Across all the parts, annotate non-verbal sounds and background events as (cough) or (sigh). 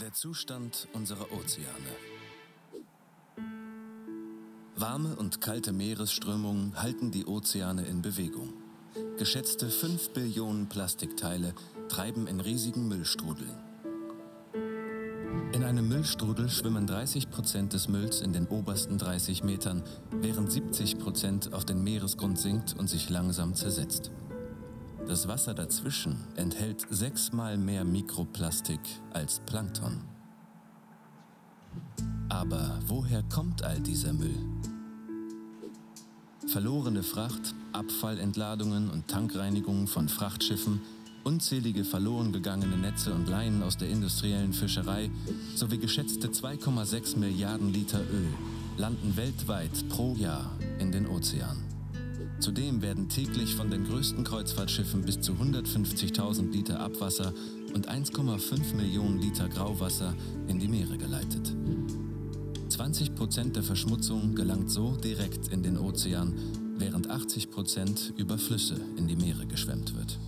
Der Zustand unserer Ozeane. Warme und kalte Meeresströmungen halten die Ozeane in Bewegung. Geschätzte 5 Billionen Plastikteile treiben in riesigen Müllstrudeln. In einem Müllstrudel schwimmen 30 Prozent des Mülls in den obersten 30 Metern, während 70 Prozent auf den Meeresgrund sinkt und sich langsam zersetzt. Das Wasser dazwischen enthält sechsmal mehr Mikroplastik als Plankton. Aber woher kommt all dieser Müll? Verlorene Fracht, Abfallentladungen und Tankreinigungen von Frachtschiffen, unzählige verloren gegangene Netze und Leinen aus der industriellen Fischerei sowie geschätzte 2,6 Milliarden Liter Öl landen weltweit pro Jahr in den Ozeanen. Zudem werden täglich von den größten Kreuzfahrtschiffen bis zu 150.000 Liter Abwasser und 1,5 Millionen Liter Grauwasser in die Meere geleitet. 20 Prozent der Verschmutzung gelangt so direkt in den Ozean, während 80 Prozent über Flüsse in die Meere geschwemmt wird.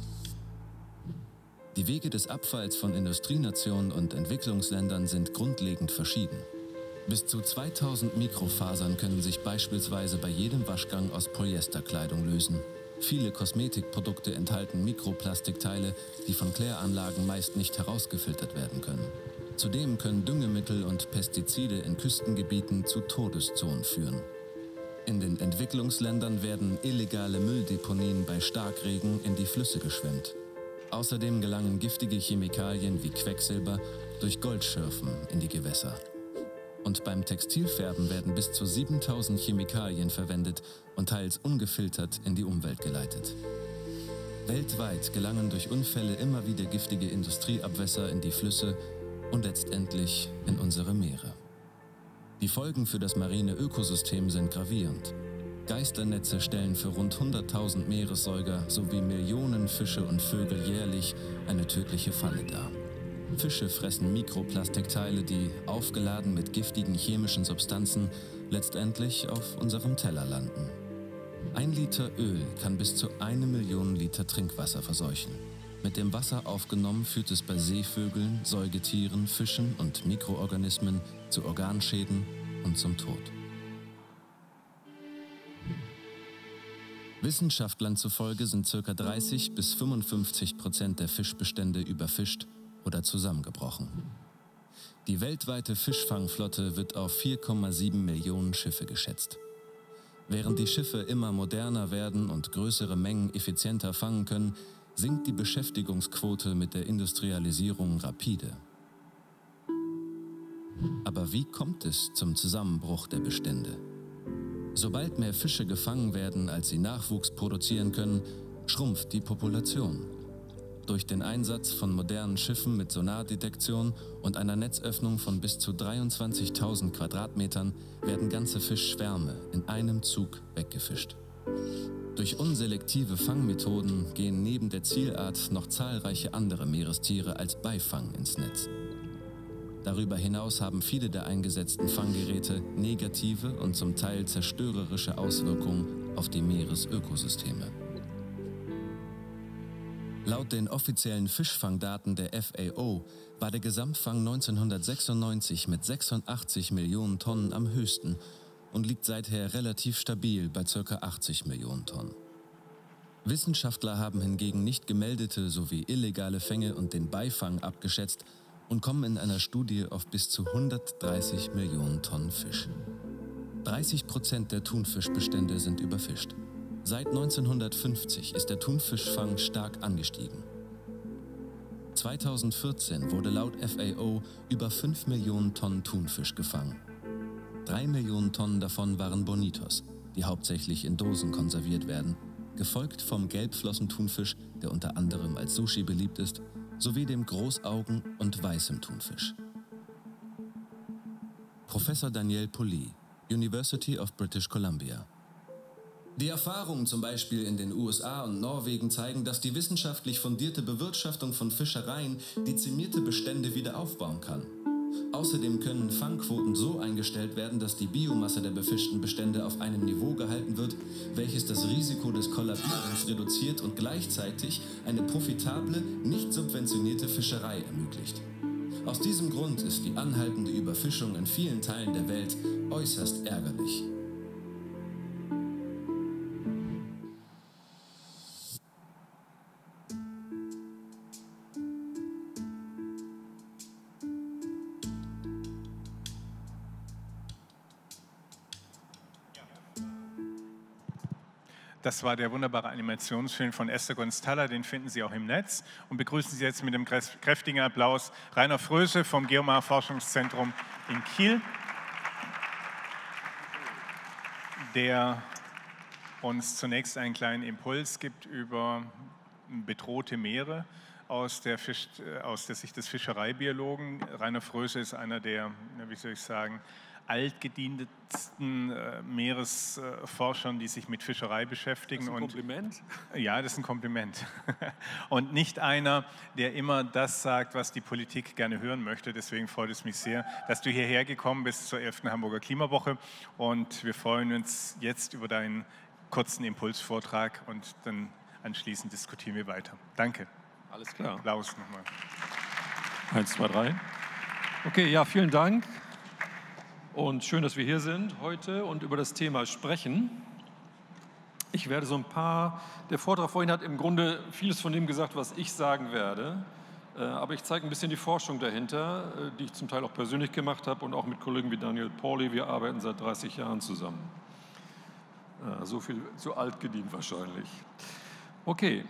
Die Wege des Abfalls von Industrienationen und Entwicklungsländern sind grundlegend verschieden. Bis zu 2000 Mikrofasern können sich beispielsweise bei jedem Waschgang aus Polyesterkleidung lösen. Viele Kosmetikprodukte enthalten Mikroplastikteile, die von Kläranlagen meist nicht herausgefiltert werden können. Zudem können Düngemittel und Pestizide in Küstengebieten zu Todeszonen führen. In den Entwicklungsländern werden illegale Mülldeponien bei Starkregen in die Flüsse geschwemmt. Außerdem gelangen giftige Chemikalien wie Quecksilber durch Goldschürfen in die Gewässer. Und beim Textilfärben werden bis zu 7000 Chemikalien verwendet und teils ungefiltert in die Umwelt geleitet. Weltweit gelangen durch Unfälle immer wieder giftige Industrieabwässer in die Flüsse und letztendlich in unsere Meere. Die Folgen für das marine Ökosystem sind gravierend. Geisternetze stellen für rund 100.000 Meeressäuger sowie Millionen Fische und Vögel jährlich eine tödliche Falle dar. Fische fressen Mikroplastikteile, die, aufgeladen mit giftigen chemischen Substanzen, letztendlich auf unserem Teller landen. Ein Liter Öl kann bis zu eine Million Liter Trinkwasser verseuchen. Mit dem Wasser aufgenommen führt es bei Seevögeln, Säugetieren, Fischen und Mikroorganismen zu Organschäden und zum Tod. Wissenschaftlern zufolge sind ca. 30 bis 55 Prozent der Fischbestände überfischt oder zusammengebrochen. Die weltweite Fischfangflotte wird auf 4,7 Millionen Schiffe geschätzt. Während die Schiffe immer moderner werden und größere Mengen effizienter fangen können, sinkt die Beschäftigungsquote mit der Industrialisierung rapide. Aber wie kommt es zum Zusammenbruch der Bestände? Sobald mehr Fische gefangen werden, als sie Nachwuchs produzieren können, schrumpft die Population. Durch den Einsatz von modernen Schiffen mit Sonardetektion und einer Netzöffnung von bis zu 23.000 Quadratmetern werden ganze Fischschwärme in einem Zug weggefischt. Durch unselektive Fangmethoden gehen neben der Zielart noch zahlreiche andere Meerestiere als Beifang ins Netz. Darüber hinaus haben viele der eingesetzten Fanggeräte negative und zum Teil zerstörerische Auswirkungen auf die Meeresökosysteme. Laut den offiziellen Fischfangdaten der FAO war der Gesamtfang 1996 mit 86 Millionen Tonnen am höchsten und liegt seither relativ stabil bei ca. 80 Millionen Tonnen. Wissenschaftler haben hingegen nicht gemeldete sowie illegale Fänge und den Beifang abgeschätzt und kommen in einer Studie auf bis zu 130 Millionen Tonnen Fisch. 30 Prozent der Thunfischbestände sind überfischt. Seit 1950 ist der Thunfischfang stark angestiegen. 2014 wurde laut FAO über 5 Millionen Tonnen Thunfisch gefangen. 3 Millionen Tonnen davon waren Bonitos, die hauptsächlich in Dosen konserviert werden, gefolgt vom Gelbflossenthunfisch, der unter anderem als Sushi beliebt ist, sowie dem Großaugen- und weißem Thunfisch. Professor Daniel Poli, University of British Columbia die Erfahrungen zum Beispiel in den USA und Norwegen zeigen, dass die wissenschaftlich fundierte Bewirtschaftung von Fischereien dezimierte Bestände wieder aufbauen kann. Außerdem können Fangquoten so eingestellt werden, dass die Biomasse der befischten Bestände auf einem Niveau gehalten wird, welches das Risiko des Kollabierens reduziert und gleichzeitig eine profitable, nicht subventionierte Fischerei ermöglicht. Aus diesem Grund ist die anhaltende Überfischung in vielen Teilen der Welt äußerst ärgerlich. Das war der wunderbare Animationsfilm von Esther Gonzala, den finden Sie auch im Netz. Und begrüßen Sie jetzt mit einem kräftigen Applaus Rainer Fröse vom Geomar Forschungszentrum in Kiel, der uns zunächst einen kleinen Impuls gibt über bedrohte Meere aus der, Fisch, äh, aus der Sicht des Fischereibiologen. Rainer Fröse ist einer der, wie soll ich sagen, altgedientesten äh, Meeresforschern, die sich mit Fischerei beschäftigen. Das ist ein Kompliment? Und, ja, das ist ein Kompliment. (laughs) Und nicht einer, der immer das sagt, was die Politik gerne hören möchte. Deswegen freut es mich sehr, dass du hierher gekommen bist zur 11. Hamburger Klimawoche. Und wir freuen uns jetzt über deinen kurzen Impulsvortrag und dann anschließend diskutieren wir weiter. Danke. Alles klar. Applaus nochmal. Eins, zwei, drei. Okay, ja, vielen Dank. Und schön, dass wir hier sind heute und über das Thema sprechen. Ich werde so ein paar, der Vortrag vorhin hat im Grunde vieles von dem gesagt, was ich sagen werde. Äh, aber ich zeige ein bisschen die Forschung dahinter, äh, die ich zum Teil auch persönlich gemacht habe und auch mit Kollegen wie Daniel Pauli. Wir arbeiten seit 30 Jahren zusammen. Äh, so viel zu alt gedient wahrscheinlich. Okay.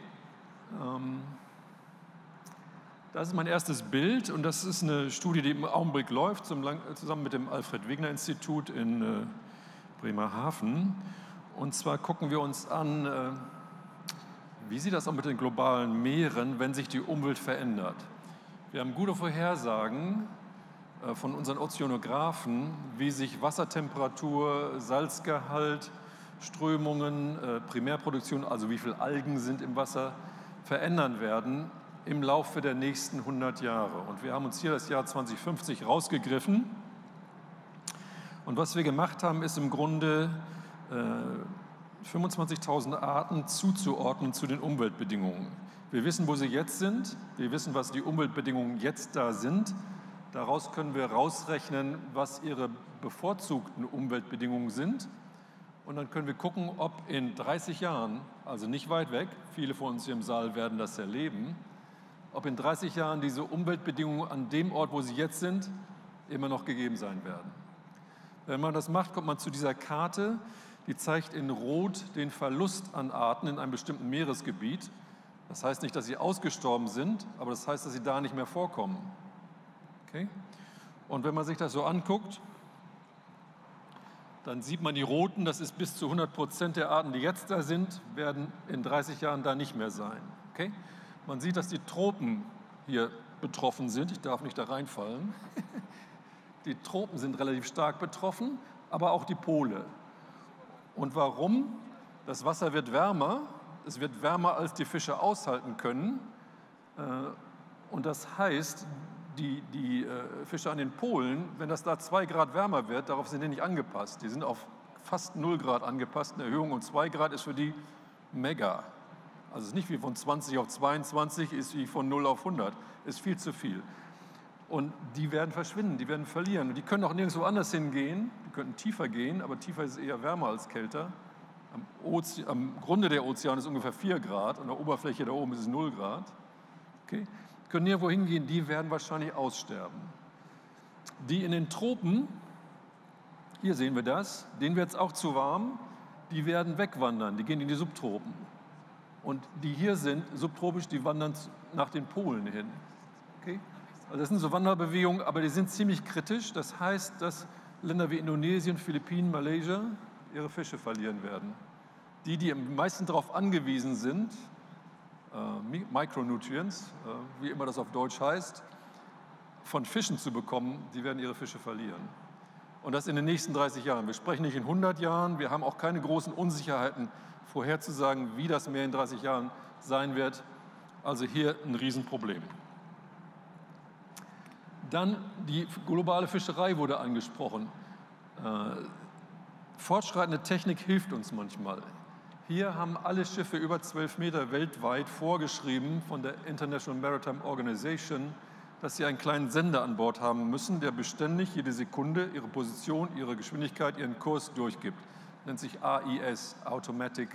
Das ist mein erstes Bild und das ist eine Studie, die im Augenblick läuft, zusammen mit dem Alfred-Wegener-Institut in äh, Bremerhaven. Und zwar gucken wir uns an, äh, wie sieht das auch mit den globalen Meeren, wenn sich die Umwelt verändert. Wir haben gute Vorhersagen äh, von unseren Ozeanographen, wie sich Wassertemperatur, Salzgehalt, Strömungen, Primärproduktion, also wie viele Algen sind im Wasser, verändern werden im Laufe der nächsten 100 Jahre. Und wir haben uns hier das Jahr 2050 rausgegriffen. Und was wir gemacht haben, ist im Grunde äh, 25.000 Arten zuzuordnen zu den Umweltbedingungen. Wir wissen, wo sie jetzt sind. Wir wissen, was die Umweltbedingungen jetzt da sind. Daraus können wir rausrechnen, was ihre bevorzugten Umweltbedingungen sind. Und dann können wir gucken, ob in 30 Jahren, also nicht weit weg, viele von uns hier im Saal werden das erleben, ob in 30 Jahren diese Umweltbedingungen an dem Ort, wo sie jetzt sind, immer noch gegeben sein werden. Wenn man das macht, kommt man zu dieser Karte, die zeigt in Rot den Verlust an Arten in einem bestimmten Meeresgebiet. Das heißt nicht, dass sie ausgestorben sind, aber das heißt, dass sie da nicht mehr vorkommen. Okay? Und wenn man sich das so anguckt, dann sieht man die roten, das ist bis zu 100 Prozent der Arten, die jetzt da sind, werden in 30 Jahren da nicht mehr sein. Okay? Man sieht, dass die Tropen hier betroffen sind. Ich darf nicht da reinfallen. Die Tropen sind relativ stark betroffen, aber auch die Pole. Und warum? Das Wasser wird wärmer. Es wird wärmer, als die Fische aushalten können. Äh, und das heißt, die, die äh, Fische an den Polen, wenn das da zwei Grad wärmer wird, darauf sind die nicht angepasst. Die sind auf fast 0 Grad angepasst. Eine Erhöhung um 2 Grad ist für die mega. Also es ist nicht wie von 20 auf 22, ist wie von 0 auf 100, ist viel zu viel. Und die werden verschwinden, die werden verlieren. Und die können auch nirgendwo anders hingehen, die könnten tiefer gehen, aber tiefer ist eher wärmer als kälter. Am, Ozean, am Grunde der Ozean ist ungefähr 4 Grad, an der Oberfläche da oben ist es 0 Grad. Okay? Die können nirgendwo hingehen, die werden wahrscheinlich aussterben. Die in den Tropen, hier sehen wir das, denen wird es auch zu warm, die werden wegwandern, die gehen in die Subtropen. Und die hier sind, subtropisch, die wandern nach den Polen hin. Okay? Also das sind so Wanderbewegungen, aber die sind ziemlich kritisch. Das heißt, dass Länder wie Indonesien, Philippinen, Malaysia ihre Fische verlieren werden. Die, die am meisten darauf angewiesen sind, äh, Micronutrients, äh, wie immer das auf Deutsch heißt, von Fischen zu bekommen, die werden ihre Fische verlieren. Und das in den nächsten 30 Jahren. Wir sprechen nicht in 100 Jahren, wir haben auch keine großen Unsicherheiten vorherzusagen, wie das Meer in 30 Jahren sein wird. Also hier ein Riesenproblem. Dann die globale Fischerei wurde angesprochen. Äh, fortschreitende Technik hilft uns manchmal. Hier haben alle Schiffe über 12 Meter weltweit vorgeschrieben von der International Maritime Organization, dass Sie einen kleinen Sender an Bord haben müssen, der beständig jede Sekunde Ihre Position, Ihre Geschwindigkeit, Ihren Kurs durchgibt. Nennt sich AIS, Automatic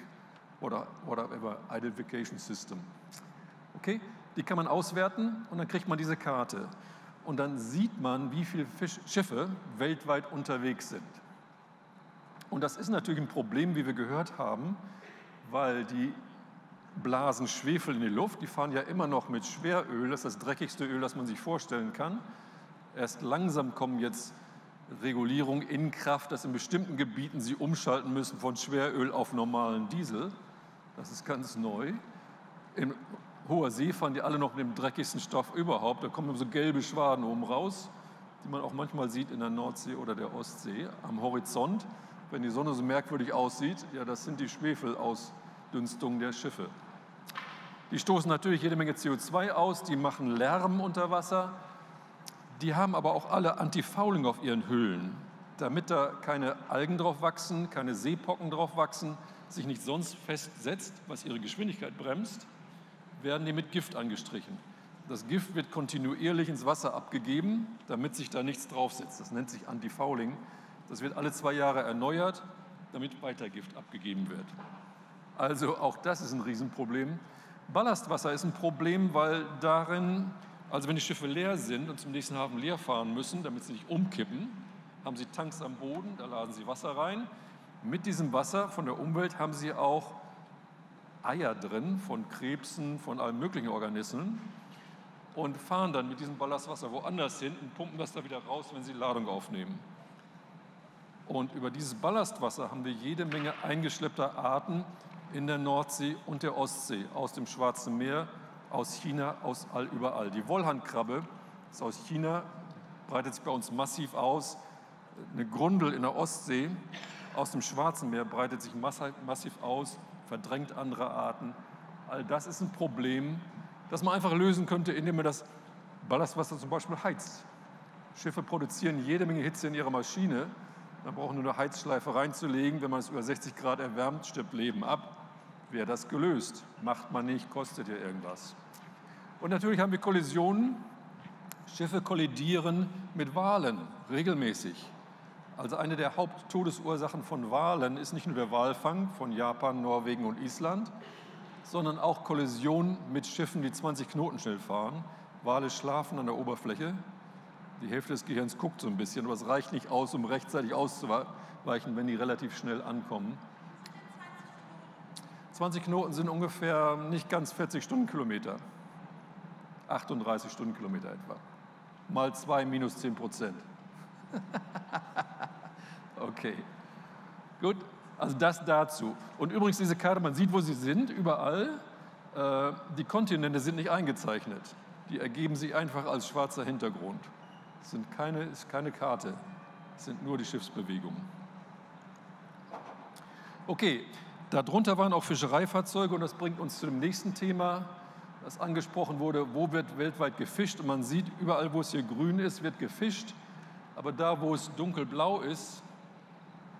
oder whatever, Identification System. Okay, die kann man auswerten und dann kriegt man diese Karte. Und dann sieht man, wie viele Fisch Schiffe weltweit unterwegs sind. Und das ist natürlich ein Problem, wie wir gehört haben, weil die blasen Schwefel in die Luft. Die fahren ja immer noch mit Schweröl, das ist das dreckigste Öl, das man sich vorstellen kann. Erst langsam kommen jetzt Regulierungen in Kraft, dass in bestimmten Gebieten sie umschalten müssen von Schweröl auf normalen Diesel. Das ist ganz neu. In hoher See fahren die alle noch mit dem dreckigsten Stoff überhaupt. Da kommen so gelbe Schwaden oben raus, die man auch manchmal sieht in der Nordsee oder der Ostsee am Horizont. Wenn die Sonne so merkwürdig aussieht, ja, das sind die Schwefelaus Ausdünstung der Schiffe. Die stoßen natürlich jede Menge CO2 aus, die machen Lärm unter Wasser, die haben aber auch alle Antifouling auf ihren Hüllen, damit da keine Algen drauf wachsen, keine Seepocken drauf wachsen, sich nicht sonst festsetzt, was ihre Geschwindigkeit bremst, werden die mit Gift angestrichen. Das Gift wird kontinuierlich ins Wasser abgegeben, damit sich da nichts draufsetzt. Das nennt sich Antifouling. Das wird alle zwei Jahre erneuert, damit weiter Gift abgegeben wird. Also auch das ist ein Riesenproblem. Ballastwasser ist ein Problem, weil darin, also wenn die Schiffe leer sind und zum nächsten Hafen leer fahren müssen, damit sie nicht umkippen, haben sie Tanks am Boden, da laden sie Wasser rein. Mit diesem Wasser von der Umwelt haben sie auch Eier drin von Krebsen, von allen möglichen Organismen und fahren dann mit diesem Ballastwasser woanders hin und pumpen das da wieder raus, wenn sie Ladung aufnehmen. Und über dieses Ballastwasser haben wir jede Menge eingeschleppter Arten, in der Nordsee und der Ostsee, aus dem Schwarzen Meer, aus China, aus all überall. Die Wollhandkrabbe ist aus China, breitet sich bei uns massiv aus. Eine Grundel in der Ostsee aus dem Schwarzen Meer breitet sich massiv aus, verdrängt andere Arten. All das ist ein Problem, das man einfach lösen könnte, indem man das Ballastwasser zum Beispiel heizt. Schiffe produzieren jede Menge Hitze in ihrer Maschine. Man braucht nur eine Heizschleife reinzulegen. Wenn man es über 60 Grad erwärmt, stirbt Leben ab wäre das gelöst. Macht man nicht, kostet ja irgendwas. Und natürlich haben wir Kollisionen. Schiffe kollidieren mit Walen regelmäßig. Also eine der Haupttodesursachen von Walen ist nicht nur der Walfang von Japan, Norwegen und Island, sondern auch Kollisionen mit Schiffen, die 20 Knoten schnell fahren. Wale schlafen an der Oberfläche. Die Hälfte des Gehirns guckt so ein bisschen, aber es reicht nicht aus, um rechtzeitig auszuweichen, wenn die relativ schnell ankommen. 20 Knoten sind ungefähr nicht ganz 40 Stundenkilometer. 38 Stundenkilometer etwa. Mal 2 minus 10 Prozent. (laughs) okay. Gut, also das dazu. Und übrigens diese Karte, man sieht, wo sie sind, überall. Äh, die Kontinente sind nicht eingezeichnet. Die ergeben sich einfach als schwarzer Hintergrund. Es sind keine, ist keine Karte, es sind nur die Schiffsbewegungen. Okay, Darunter waren auch Fischereifahrzeuge und das bringt uns zu dem nächsten Thema, das angesprochen wurde, wo wird weltweit gefischt. Und man sieht, überall, wo es hier grün ist, wird gefischt. Aber da, wo es dunkelblau ist,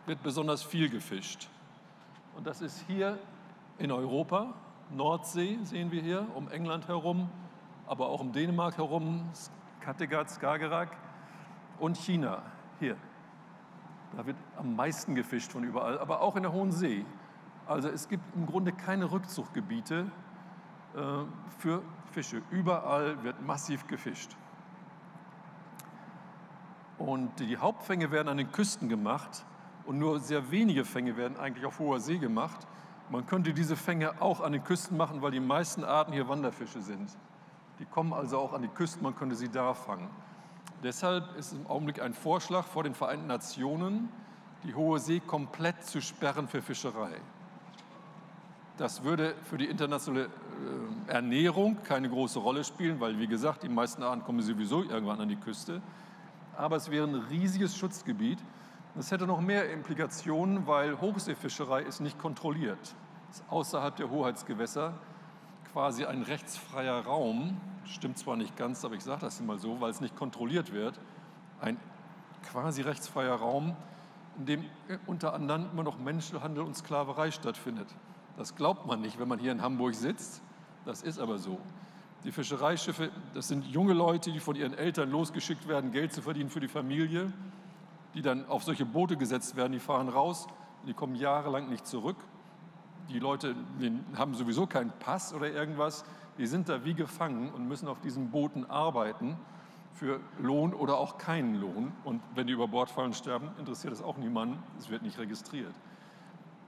wird besonders viel gefischt. Und das ist hier in Europa, Nordsee sehen wir hier, um England herum, aber auch um Dänemark herum, Kattegat, Skagerrak und China hier. Da wird am meisten gefischt von überall, aber auch in der Hohen See. Also es gibt im Grunde keine Rückzuggebiete äh, für Fische. Überall wird massiv gefischt. Und die Hauptfänge werden an den Küsten gemacht und nur sehr wenige Fänge werden eigentlich auf hoher See gemacht. Man könnte diese Fänge auch an den Küsten machen, weil die meisten Arten hier Wanderfische sind. Die kommen also auch an die Küsten, man könnte sie da fangen. Deshalb ist im Augenblick ein Vorschlag vor den Vereinten Nationen, die Hohe See komplett zu sperren für Fischerei. Das würde für die internationale äh, Ernährung keine große Rolle spielen, weil, wie gesagt, die meisten Arten kommen sowieso irgendwann an die Küste. Aber es wäre ein riesiges Schutzgebiet. Das hätte noch mehr Implikationen, weil Hochseefischerei ist nicht kontrolliert. Ist außerhalb der Hoheitsgewässer quasi ein rechtsfreier Raum. Stimmt zwar nicht ganz, aber ich sage das mal so, weil es nicht kontrolliert wird. Ein quasi rechtsfreier Raum, in dem unter anderem immer noch Menschenhandel und Sklaverei stattfindet. Das glaubt man nicht, wenn man hier in Hamburg sitzt. Das ist aber so. Die Fischereischiffe, das sind junge Leute, die von ihren Eltern losgeschickt werden, Geld zu verdienen für die Familie, die dann auf solche Boote gesetzt werden, die fahren raus, die kommen jahrelang nicht zurück. Die Leute die haben sowieso keinen Pass oder irgendwas, die sind da wie gefangen und müssen auf diesen Booten arbeiten für Lohn oder auch keinen Lohn. Und wenn die über Bord fallen, sterben, interessiert das auch niemanden, es wird nicht registriert.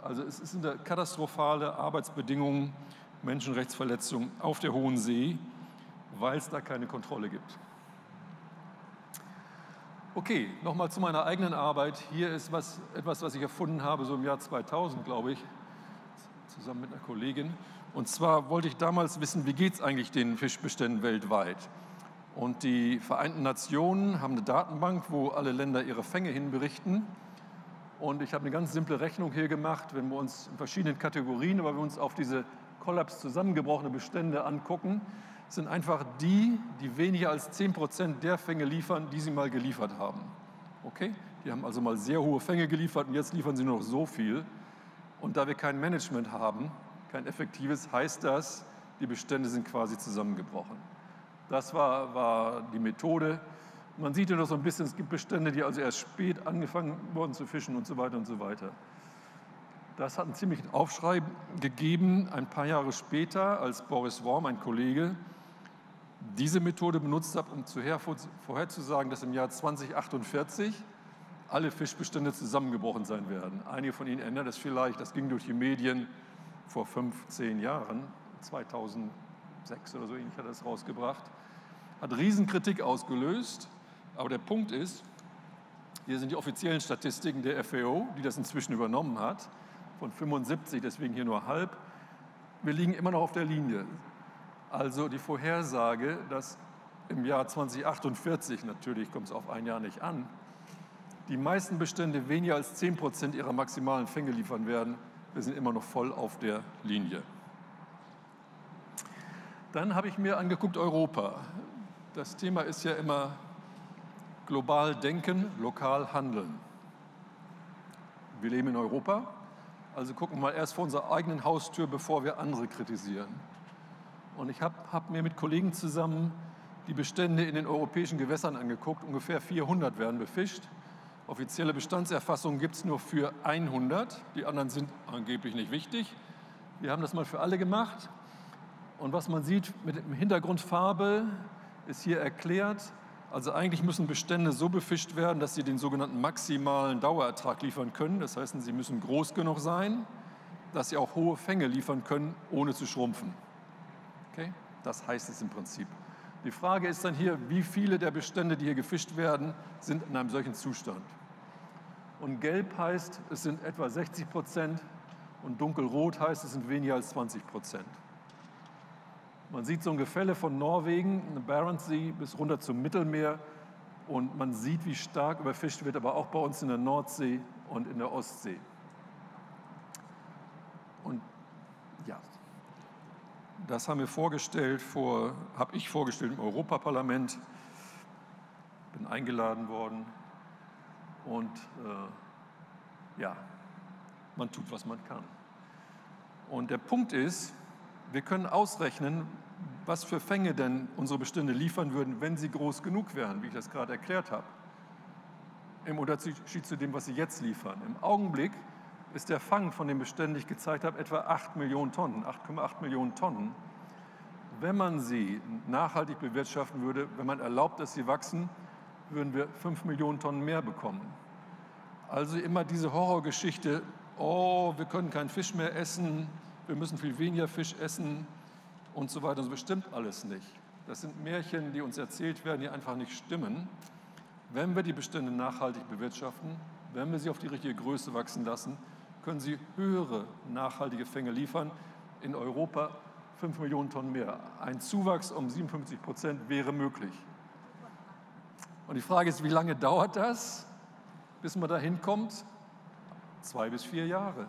Also es sind katastrophale Arbeitsbedingungen, Menschenrechtsverletzungen auf der Hohen See, weil es da keine Kontrolle gibt. Okay, nochmal zu meiner eigenen Arbeit. Hier ist was, etwas, was ich erfunden habe, so im Jahr 2000, glaube ich, zusammen mit einer Kollegin. Und zwar wollte ich damals wissen, wie geht es eigentlich den Fischbeständen weltweit? Und die Vereinten Nationen haben eine Datenbank, wo alle Länder ihre Fänge hinberichten. Und ich habe eine ganz simple Rechnung hier gemacht, wenn wir uns in verschiedenen Kategorien, aber wenn wir uns auf diese Kollaps zusammengebrochene Bestände angucken, sind einfach die, die weniger als 10 Prozent der Fänge liefern, die sie mal geliefert haben. Okay? Die haben also mal sehr hohe Fänge geliefert und jetzt liefern sie nur noch so viel. Und da wir kein Management haben, kein effektives, heißt das, die Bestände sind quasi zusammengebrochen. Das war, war die Methode. Man sieht ja noch so ein bisschen, es gibt Bestände, die also erst spät angefangen wurden zu fischen und so weiter und so weiter. Das hat einen ziemlichen Aufschrei gegeben, ein paar Jahre später, als Boris Worm, ein Kollege, diese Methode benutzt hat, um vorherzusagen, dass im Jahr 2048 alle Fischbestände zusammengebrochen sein werden. Einige von Ihnen erinnern das vielleicht, das ging durch die Medien vor fünf, zehn Jahren, 2006 oder so ähnlich hat er es rausgebracht, hat Riesenkritik ausgelöst. Aber der Punkt ist, hier sind die offiziellen Statistiken der FAO, die das inzwischen übernommen hat, von 75, deswegen hier nur halb. Wir liegen immer noch auf der Linie. Also die Vorhersage, dass im Jahr 2048, natürlich kommt es auf ein Jahr nicht an, die meisten Bestände weniger als 10 Prozent ihrer maximalen Fänge liefern werden. Wir sind immer noch voll auf der Linie. Dann habe ich mir angeguckt Europa. Das Thema ist ja immer global denken, lokal handeln. Wir leben in Europa, also gucken wir mal erst vor unserer eigenen Haustür, bevor wir andere kritisieren. Und ich habe hab mir mit Kollegen zusammen die Bestände in den europäischen Gewässern angeguckt. Ungefähr 400 werden befischt. Offizielle Bestandserfassungen gibt es nur für 100. Die anderen sind angeblich nicht wichtig. Wir haben das mal für alle gemacht. Und was man sieht mit dem Hintergrund ist hier erklärt. Also eigentlich müssen Bestände so befischt werden, dass sie den sogenannten maximalen Dauerertrag liefern können. Das heißt, sie müssen groß genug sein, dass sie auch hohe Fänge liefern können, ohne zu schrumpfen. Okay? Das heißt es im Prinzip. Die Frage ist dann hier, wie viele der Bestände, die hier gefischt werden, sind in einem solchen Zustand. Und gelb heißt, es sind etwa 60 Prozent und dunkelrot heißt, es sind weniger als 20 Prozent. Man sieht so ein Gefälle von Norwegen, Barentssee bis runter zum Mittelmeer und man sieht, wie stark überfischt wird, aber auch bei uns in der Nordsee und in der Ostsee. Und ja, das haben wir vorgestellt, vor, habe ich vorgestellt im Europaparlament, bin eingeladen worden und äh, ja, man tut, was man kann. Und der Punkt ist, wir können ausrechnen, was für Fänge denn unsere Bestände liefern würden, wenn sie groß genug wären, wie ich das gerade erklärt habe. Im Unterschied zu dem, was sie jetzt liefern. Im Augenblick ist der Fang von den Beständen, die ich gezeigt habe, etwa 8 Millionen Tonnen, 8,8 Millionen Tonnen. Wenn man sie nachhaltig bewirtschaften würde, wenn man erlaubt, dass sie wachsen, würden wir 5 Millionen Tonnen mehr bekommen. Also immer diese Horrorgeschichte, oh, wir können keinen Fisch mehr essen, wir müssen viel weniger Fisch essen und so weiter. Das bestimmt alles nicht. Das sind Märchen, die uns erzählt werden, die einfach nicht stimmen. Wenn wir die Bestände nachhaltig bewirtschaften, wenn wir sie auf die richtige Größe wachsen lassen, können sie höhere nachhaltige Fänge liefern. In Europa 5 Millionen Tonnen mehr. Ein Zuwachs um 57 Prozent wäre möglich. Und die Frage ist, wie lange dauert das, bis man dahin kommt? Zwei bis vier Jahre.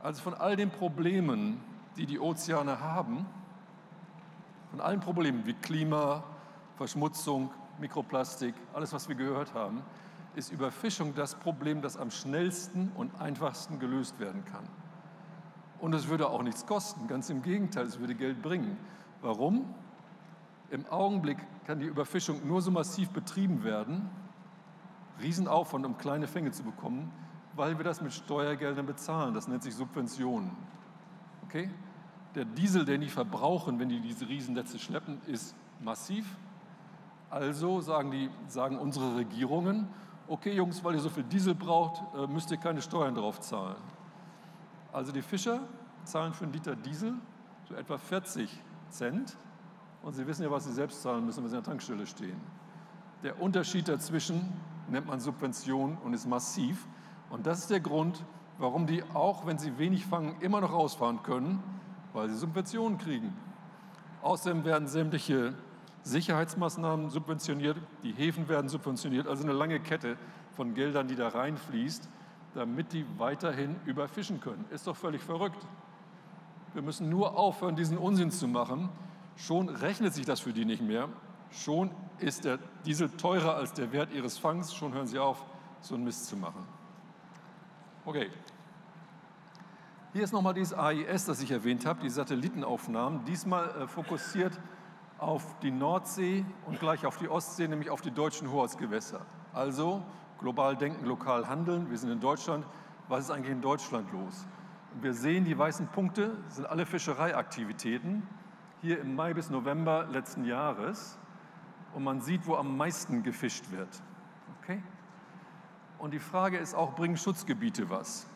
Also von all den Problemen, die die Ozeane haben, von allen Problemen wie Klima, Verschmutzung, Mikroplastik, alles, was wir gehört haben, ist Überfischung das Problem, das am schnellsten und einfachsten gelöst werden kann. Und es würde auch nichts kosten, ganz im Gegenteil, es würde Geld bringen. Warum? Im Augenblick kann die Überfischung nur so massiv betrieben werden, Riesenaufwand, um kleine Fänge zu bekommen, weil wir das mit Steuergeldern bezahlen. Das nennt sich Subventionen. Okay? Der Diesel, den die verbrauchen, wenn die diese Riesennetze schleppen, ist massiv. Also sagen, die, sagen unsere Regierungen, okay Jungs, weil ihr so viel Diesel braucht, äh, müsst ihr keine Steuern drauf zahlen. Also die Fischer zahlen für einen Liter Diesel so etwa 40 Cent und sie wissen ja, was sie selbst zahlen müssen, wenn sie an der Tankstelle stehen. Der Unterschied dazwischen nennt man Subvention und ist massiv. Und das ist der Grund, warum die, auch wenn sie wenig fangen, immer noch ausfahren können, weil sie Subventionen kriegen. Außerdem werden sämtliche Sicherheitsmaßnahmen subventioniert, die Häfen werden subventioniert, also eine lange Kette von Geldern, die da reinfließt, damit die weiterhin überfischen können. Ist doch völlig verrückt. Wir müssen nur aufhören, diesen Unsinn zu machen. Schon rechnet sich das für die nicht mehr. Schon ist der Diesel teurer als der Wert ihres Fangs. Schon hören sie auf, so einen Mist zu machen. Okay. Hier ist nochmal dieses AIS, das ich erwähnt habe, die Satellitenaufnahmen. Diesmal äh, fokussiert auf die Nordsee und gleich auf die Ostsee, nämlich auf die deutschen Hoheitsgewässer. Also global denken, lokal handeln. Wir sind in Deutschland. Was ist eigentlich in Deutschland los? wir sehen, die weißen Punkte sind alle Fischereiaktivitäten hier im Mai bis November letzten Jahres. Und man sieht, wo am meisten gefischt wird. Okay? Und die Frage ist auch, bringen Schutzgebiete was?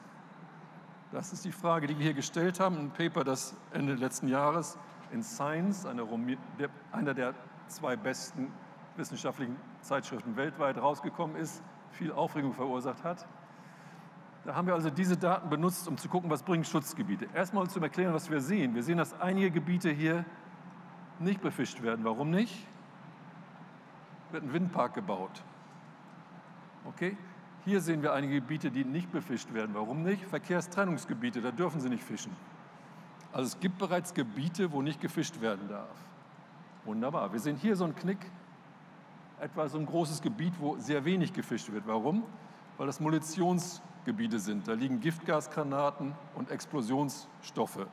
Das ist die Frage, die wir hier gestellt haben. Ein Paper, das Ende letzten Jahres in Science, einer der zwei besten wissenschaftlichen Zeitschriften weltweit, rausgekommen ist, viel Aufregung verursacht hat. Da haben wir also diese Daten benutzt, um zu gucken, was bringen Schutzgebiete. Erstmal zum Erklären, was wir sehen. Wir sehen, dass einige Gebiete hier nicht befischt werden. Warum nicht? Wird ein Windpark gebaut. Okay? Hier sehen wir einige Gebiete, die nicht befischt werden. Warum nicht? Verkehrstrennungsgebiete, da dürfen sie nicht fischen. Also es gibt bereits Gebiete, wo nicht gefischt werden darf. Wunderbar. Wir sehen hier so einen Knick, etwa so ein großes Gebiet, wo sehr wenig gefischt wird. Warum? Weil das Munitionsgebiete sind. Da liegen Giftgasgranaten und Explosionsstoffe.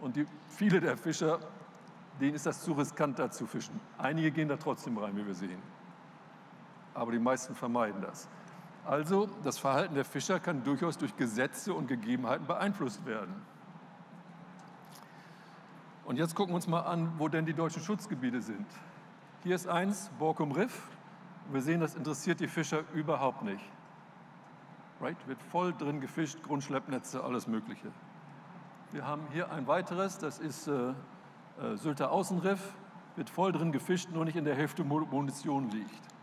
Und die, viele der Fischer, denen ist das zu riskant, da zu fischen. Einige gehen da trotzdem rein, wie wir sehen. Aber die meisten vermeiden das. Also, das Verhalten der Fischer kann durchaus durch Gesetze und Gegebenheiten beeinflusst werden. Und jetzt gucken wir uns mal an, wo denn die deutschen Schutzgebiete sind. Hier ist eins, Borkum Riff. Wir sehen, das interessiert die Fischer überhaupt nicht. Right? Wird voll drin gefischt, Grundschleppnetze, alles Mögliche. Wir haben hier ein weiteres, das ist äh, äh, Sylter Außenriff, wird voll drin gefischt, nur nicht in der Hälfte Munition liegt.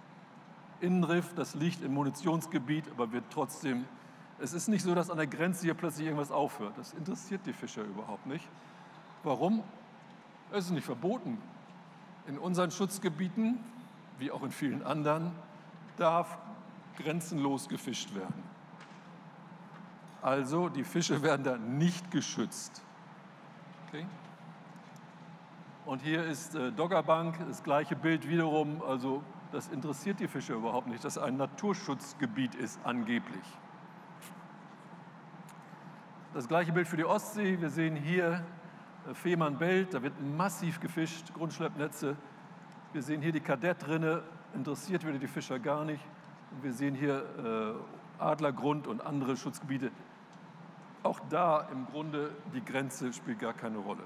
Innenriff, das liegt im Munitionsgebiet, aber wird trotzdem, es ist nicht so, dass an der Grenze hier plötzlich irgendwas aufhört. Das interessiert die Fischer überhaupt nicht. Warum? Es ist nicht verboten. In unseren Schutzgebieten, wie auch in vielen anderen, darf grenzenlos gefischt werden. Also die Fische werden da nicht geschützt. Okay? Und hier ist äh, Doggerbank, das gleiche Bild wiederum. Also das interessiert die Fische überhaupt nicht, dass ein Naturschutzgebiet ist angeblich. Das gleiche Bild für die Ostsee. Wir sehen hier Fehmarnbelt, da wird massiv gefischt, Grundschleppnetze. Wir sehen hier die Kadettrinne, interessiert wieder die Fischer gar nicht. Und wir sehen hier äh, Adlergrund und andere Schutzgebiete. Auch da im Grunde die Grenze spielt gar keine Rolle.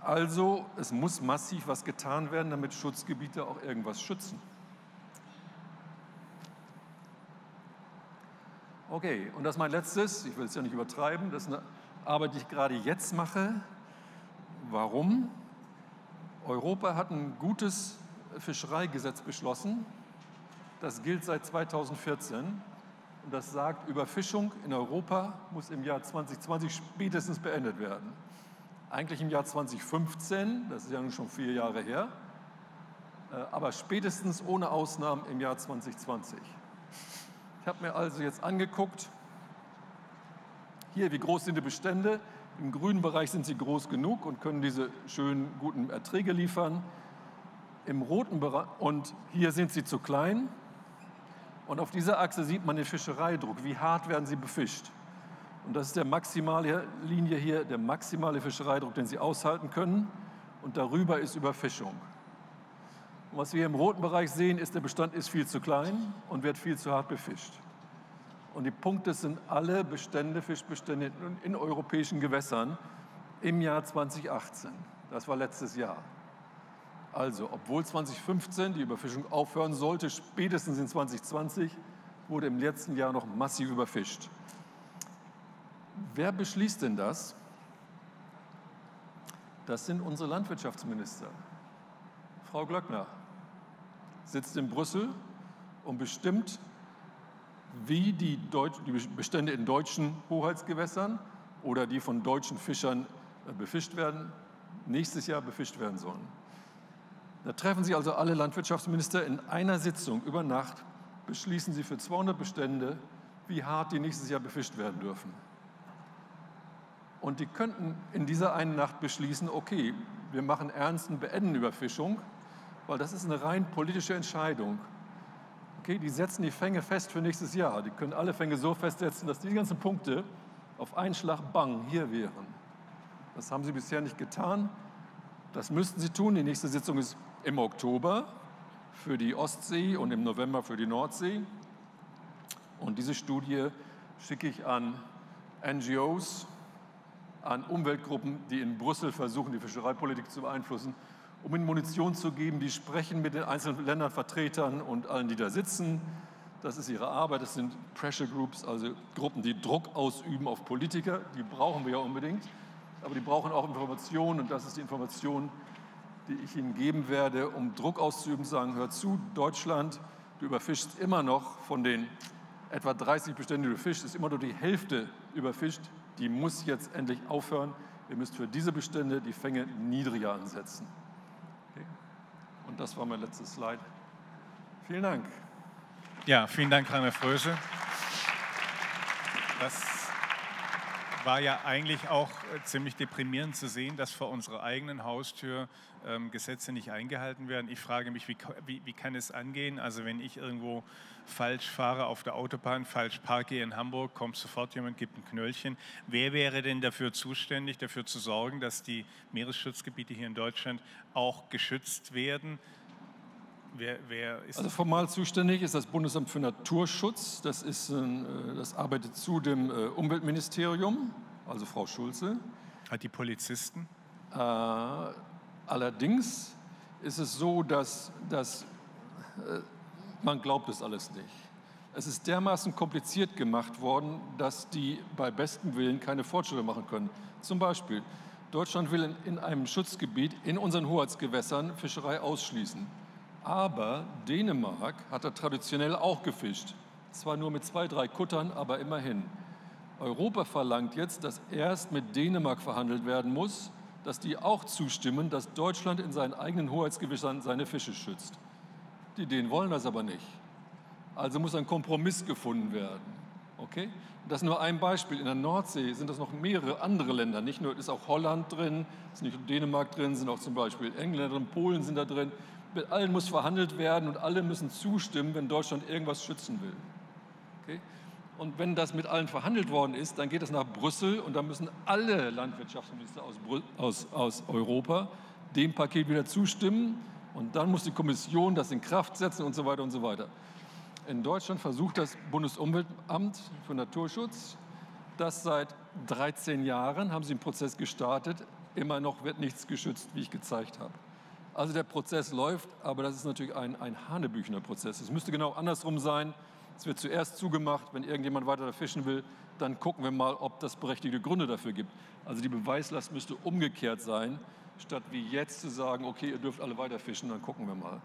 Also es muss massiv was getan werden, damit Schutzgebiete auch irgendwas schützen. Okay, und das ist mein letztes, ich will es ja nicht übertreiben, das ist eine Arbeit, die ich gerade jetzt mache. Warum? Europa hat ein gutes Fischereigesetz beschlossen. Das gilt seit 2014 und das sagt, Überfischung in Europa muss im Jahr 2020 spätestens beendet werden. Eigentlich im Jahr 2015, das ist ja nun schon vier Jahre her, äh, aber spätestens ohne Ausnahmen im Jahr 2020. Ich habe mir also jetzt angeguckt, hier, wie groß sind die Bestände? Im grünen Bereich sind sie groß genug und können diese schönen, guten Erträge liefern. Im roten Bereich, und hier sind sie zu klein. Und auf dieser Achse sieht man den Fischereidruck. Wie hart werden sie befischt? Und das ist der maximale Linie hier, der maximale Fischereidruck, den sie aushalten können. und darüber ist Überfischung. Und was wir im roten Bereich sehen, ist, der Bestand ist viel zu klein und wird viel zu hart befischt. Und die Punkte sind alle Bestände, Fischbestände in, in europäischen Gewässern im Jahr 2018. Das war letztes Jahr. Also, obwohl 2015 die Überfischung aufhören sollte, spätestens in 2020 wurde im letzten Jahr noch massiv überfischt. Wer beschließt denn das? Das sind unsere Landwirtschaftsminister. Frau Glöckner sitzt in Brüssel und bestimmt, wie die, Deutsch, die Bestände in deutschen Hoheitsgewässern oder die von deutschen Fischern äh, befischt werden, nächstes Jahr befischt werden sollen. Da treffen sich also alle Landwirtschaftsminister in einer Sitzung über Nacht, beschließen sie für 200 Bestände, wie hart die nächstes Jahr befischt werden dürfen. Und die könnten in dieser einen Nacht beschließen, okay, wir machen ernst und beenden Überfischung, weil das ist eine rein politische Entscheidung. Okay, die setzen die Fänge fest für nächstes Jahr. Die können alle Fänge so festsetzen, dass die ganzen Punkte auf einen Schlag bang hier wären. Das haben sie bisher nicht getan. Das müssten sie tun. Die nächste Sitzung ist im Oktober für die Ostsee und im November für die Nordsee. Und diese Studie schicke ich an NGOs, an Umweltgruppen, die in Brüssel versuchen, die Fischereipolitik zu beeinflussen, um ihnen Munition zu geben. Die sprechen mit den einzelnen Ländervertretern und allen, die da sitzen. Das ist ihre Arbeit. Das sind Pressure Groups, also Gruppen, die Druck ausüben auf Politiker. Die brauchen wir ja unbedingt. Aber die brauchen auch Informationen und das ist die Information, die ich Ihnen geben werde, um Druck auszuüben, zu sagen, hör zu, Deutschland, du überfischst immer noch von den etwa 30 Beständen, die du fischst, ist immer nur die Hälfte überfischt die muss jetzt endlich aufhören. Ihr müsst für diese Bestände die Fänge niedriger ansetzen. Das war mein letztes Slide. Vielen Dank. Ja, vielen Dank, Rainer Fröse. Das war ja eigentlich auch äh, ziemlich deprimierend zu sehen, dass vor unserer eigenen Haustür ähm, Gesetze nicht eingehalten werden. Ich frage mich, wie, wie, wie, kann es angehen? Also wenn ich irgendwo falsch fahre auf der Autobahn, falsch parke in Hamburg, kommt sofort jemand, gibt ein Knöllchen. Wer wäre denn dafür zuständig, dafür zu sorgen, dass die Meeresschutzgebiete hier in Deutschland auch geschützt werden? Wer, wer also formal zuständig ist das Bundesamt für Naturschutz. Das, ist, äh, das arbeitet zu dem äh, Umweltministerium, also Frau Schulze. Hat die Polizisten? Äh, allerdings ist es so, dass, dass äh, man glaubt es alles nicht. Es ist dermaßen kompliziert gemacht worden, dass die bei bestem Willen keine Fortschritte machen können. Zum Beispiel, Deutschland will in, in einem Schutzgebiet in unseren Hoheitsgewässern Fischerei ausschließen. Aber Dänemark hat da traditionell auch gefischt. Zwar nur mit zwei, drei Kuttern, aber immerhin. Europa verlangt jetzt, dass erst mit Dänemark verhandelt werden muss, dass die auch zustimmen, dass Deutschland in seinen eigenen Hoheitsgewässern seine Fische schützt. Die Dänen wollen das aber nicht. Also muss ein Kompromiss gefunden werden. Okay? Das ist nur ein Beispiel. In der Nordsee sind das noch mehrere andere Länder. Nicht nur ist auch Holland drin, ist nicht nur Dänemark drin, sind auch zum Beispiel Engländer und Polen sind da drin mit allen muss verhandelt werden und alle müssen zustimmen, wenn Deutschland irgendwas schützen will. Okay? Und wenn das mit allen verhandelt worden ist, dann geht es nach Brüssel und dann müssen alle Landwirtschaftsminister aus, aus, aus Europa dem Paket wieder zustimmen und dann muss die Kommission das in Kraft setzen und so weiter und so weiter. In Deutschland versucht das Bundesumweltamt für Naturschutz das seit 13 Jahren, haben sie einen Prozess gestartet, immer noch wird nichts geschützt, wie ich gezeigt habe. Also der Prozess läuft, aber das ist natürlich ein, ein Hanebüchner Prozess. Es müsste genau andersrum sein. Es wird zuerst zugemacht, wenn irgendjemand weiter fischen will, dann gucken wir mal, ob das berechtigte Gründe dafür gibt. Also die Beweislast müsste umgekehrt sein, statt wie jetzt zu sagen, okay, ihr dürft alle weiter fischen, dann gucken wir mal.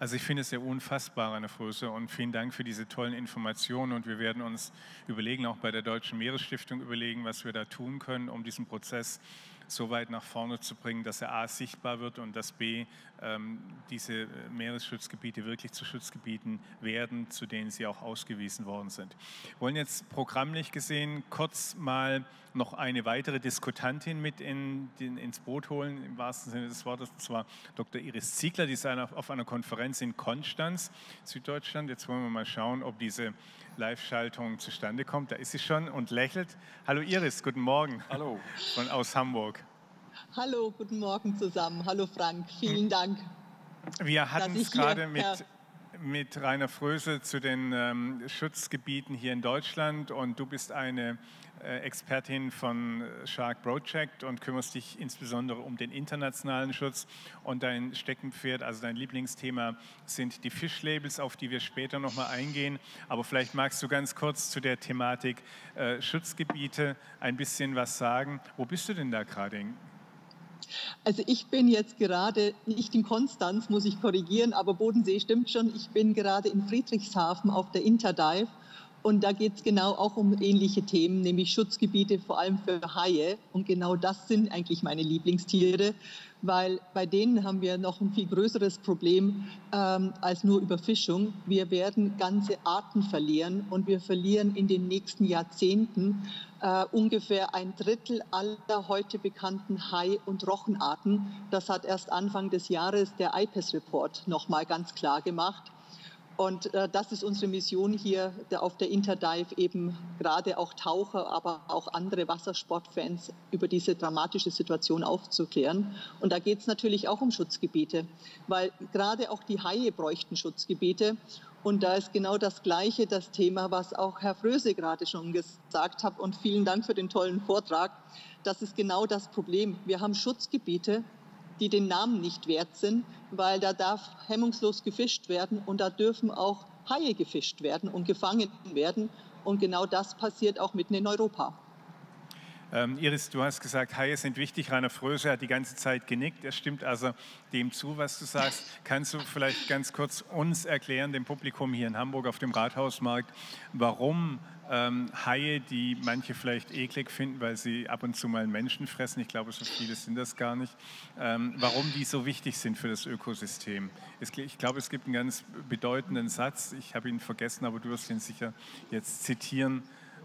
Also ich finde es sehr unfassbar, Anne Fröse, und vielen Dank für diese tollen Informationen. Und wir werden uns überlegen, auch bei der Deutschen Meeresstiftung überlegen, was wir da tun können, um diesen Prozess so weit nach vorne zu bringen, dass er A sichtbar wird und dass B ähm, diese Meeresschutzgebiete wirklich zu Schutzgebieten werden, zu denen sie auch ausgewiesen worden sind. Wir wollen jetzt programmlich gesehen kurz mal noch eine weitere Diskutantin mit in, in, ins Boot holen, im wahrsten Sinne des Wortes, und zwar Dr. Iris Ziegler, die ist auf einer Konferenz in Konstanz, Süddeutschland. Jetzt wollen wir mal schauen, ob diese Live-Schaltung zustande kommt. Da ist sie schon und lächelt. Hallo Iris, guten Morgen. Hallo. Von aus Hamburg. Hallo, guten Morgen zusammen. Hallo Frank, vielen Dank. Wir hatten es gerade mit, mit Rainer Fröse zu den ähm, Schutzgebieten hier in Deutschland und du bist eine äh, Expertin von Shark Project und kümmerst dich insbesondere um den internationalen Schutz. Und dein Steckenpferd, also dein Lieblingsthema, sind die Fischlabels, auf die wir später nochmal eingehen. Aber vielleicht magst du ganz kurz zu der Thematik äh, Schutzgebiete ein bisschen was sagen. Wo bist du denn da gerade? Also ich bin jetzt gerade nicht in Konstanz, muss ich korrigieren, aber Bodensee stimmt schon. Ich bin gerade in Friedrichshafen auf der Interdive und da geht es genau auch um ähnliche Themen, nämlich Schutzgebiete vor allem für Haie. Und genau das sind eigentlich meine Lieblingstiere, weil bei denen haben wir noch ein viel größeres Problem ähm, als nur Überfischung. Wir werden ganze Arten verlieren und wir verlieren in den nächsten Jahrzehnten äh, ungefähr ein Drittel aller heute bekannten Hai- und Rochenarten. Das hat erst Anfang des Jahres der IPES-Report noch mal ganz klar gemacht. Und äh, das ist unsere Mission hier der, auf der Interdive, eben gerade auch Taucher, aber auch andere Wassersportfans über diese dramatische Situation aufzuklären. Und da geht es natürlich auch um Schutzgebiete, weil gerade auch die Haie bräuchten Schutzgebiete. Und da ist genau das Gleiche das Thema, was auch Herr Fröse gerade schon gesagt hat. Und vielen Dank für den tollen Vortrag. Das ist genau das Problem. Wir haben Schutzgebiete, die den Namen nicht wert sind, weil da darf hemmungslos gefischt werden und da dürfen auch Haie gefischt werden und gefangen werden. Und genau das passiert auch mitten in Europa. Ähm, Iris, du hast gesagt, Haie sind wichtig. Rainer Fröse hat die ganze Zeit genickt. Er stimmt also dem zu, was du sagst. Kannst du vielleicht ganz kurz uns erklären, dem Publikum hier in Hamburg auf dem Rathausmarkt, warum ähm, Haie, die manche vielleicht eklig finden, weil sie ab und zu mal Menschen fressen, ich glaube, so viele sind das gar nicht, ähm, warum die so wichtig sind für das Ökosystem. Es, ich glaube, es gibt einen ganz bedeutenden Satz, ich habe ihn vergessen, aber du wirst ihn sicher jetzt zitieren,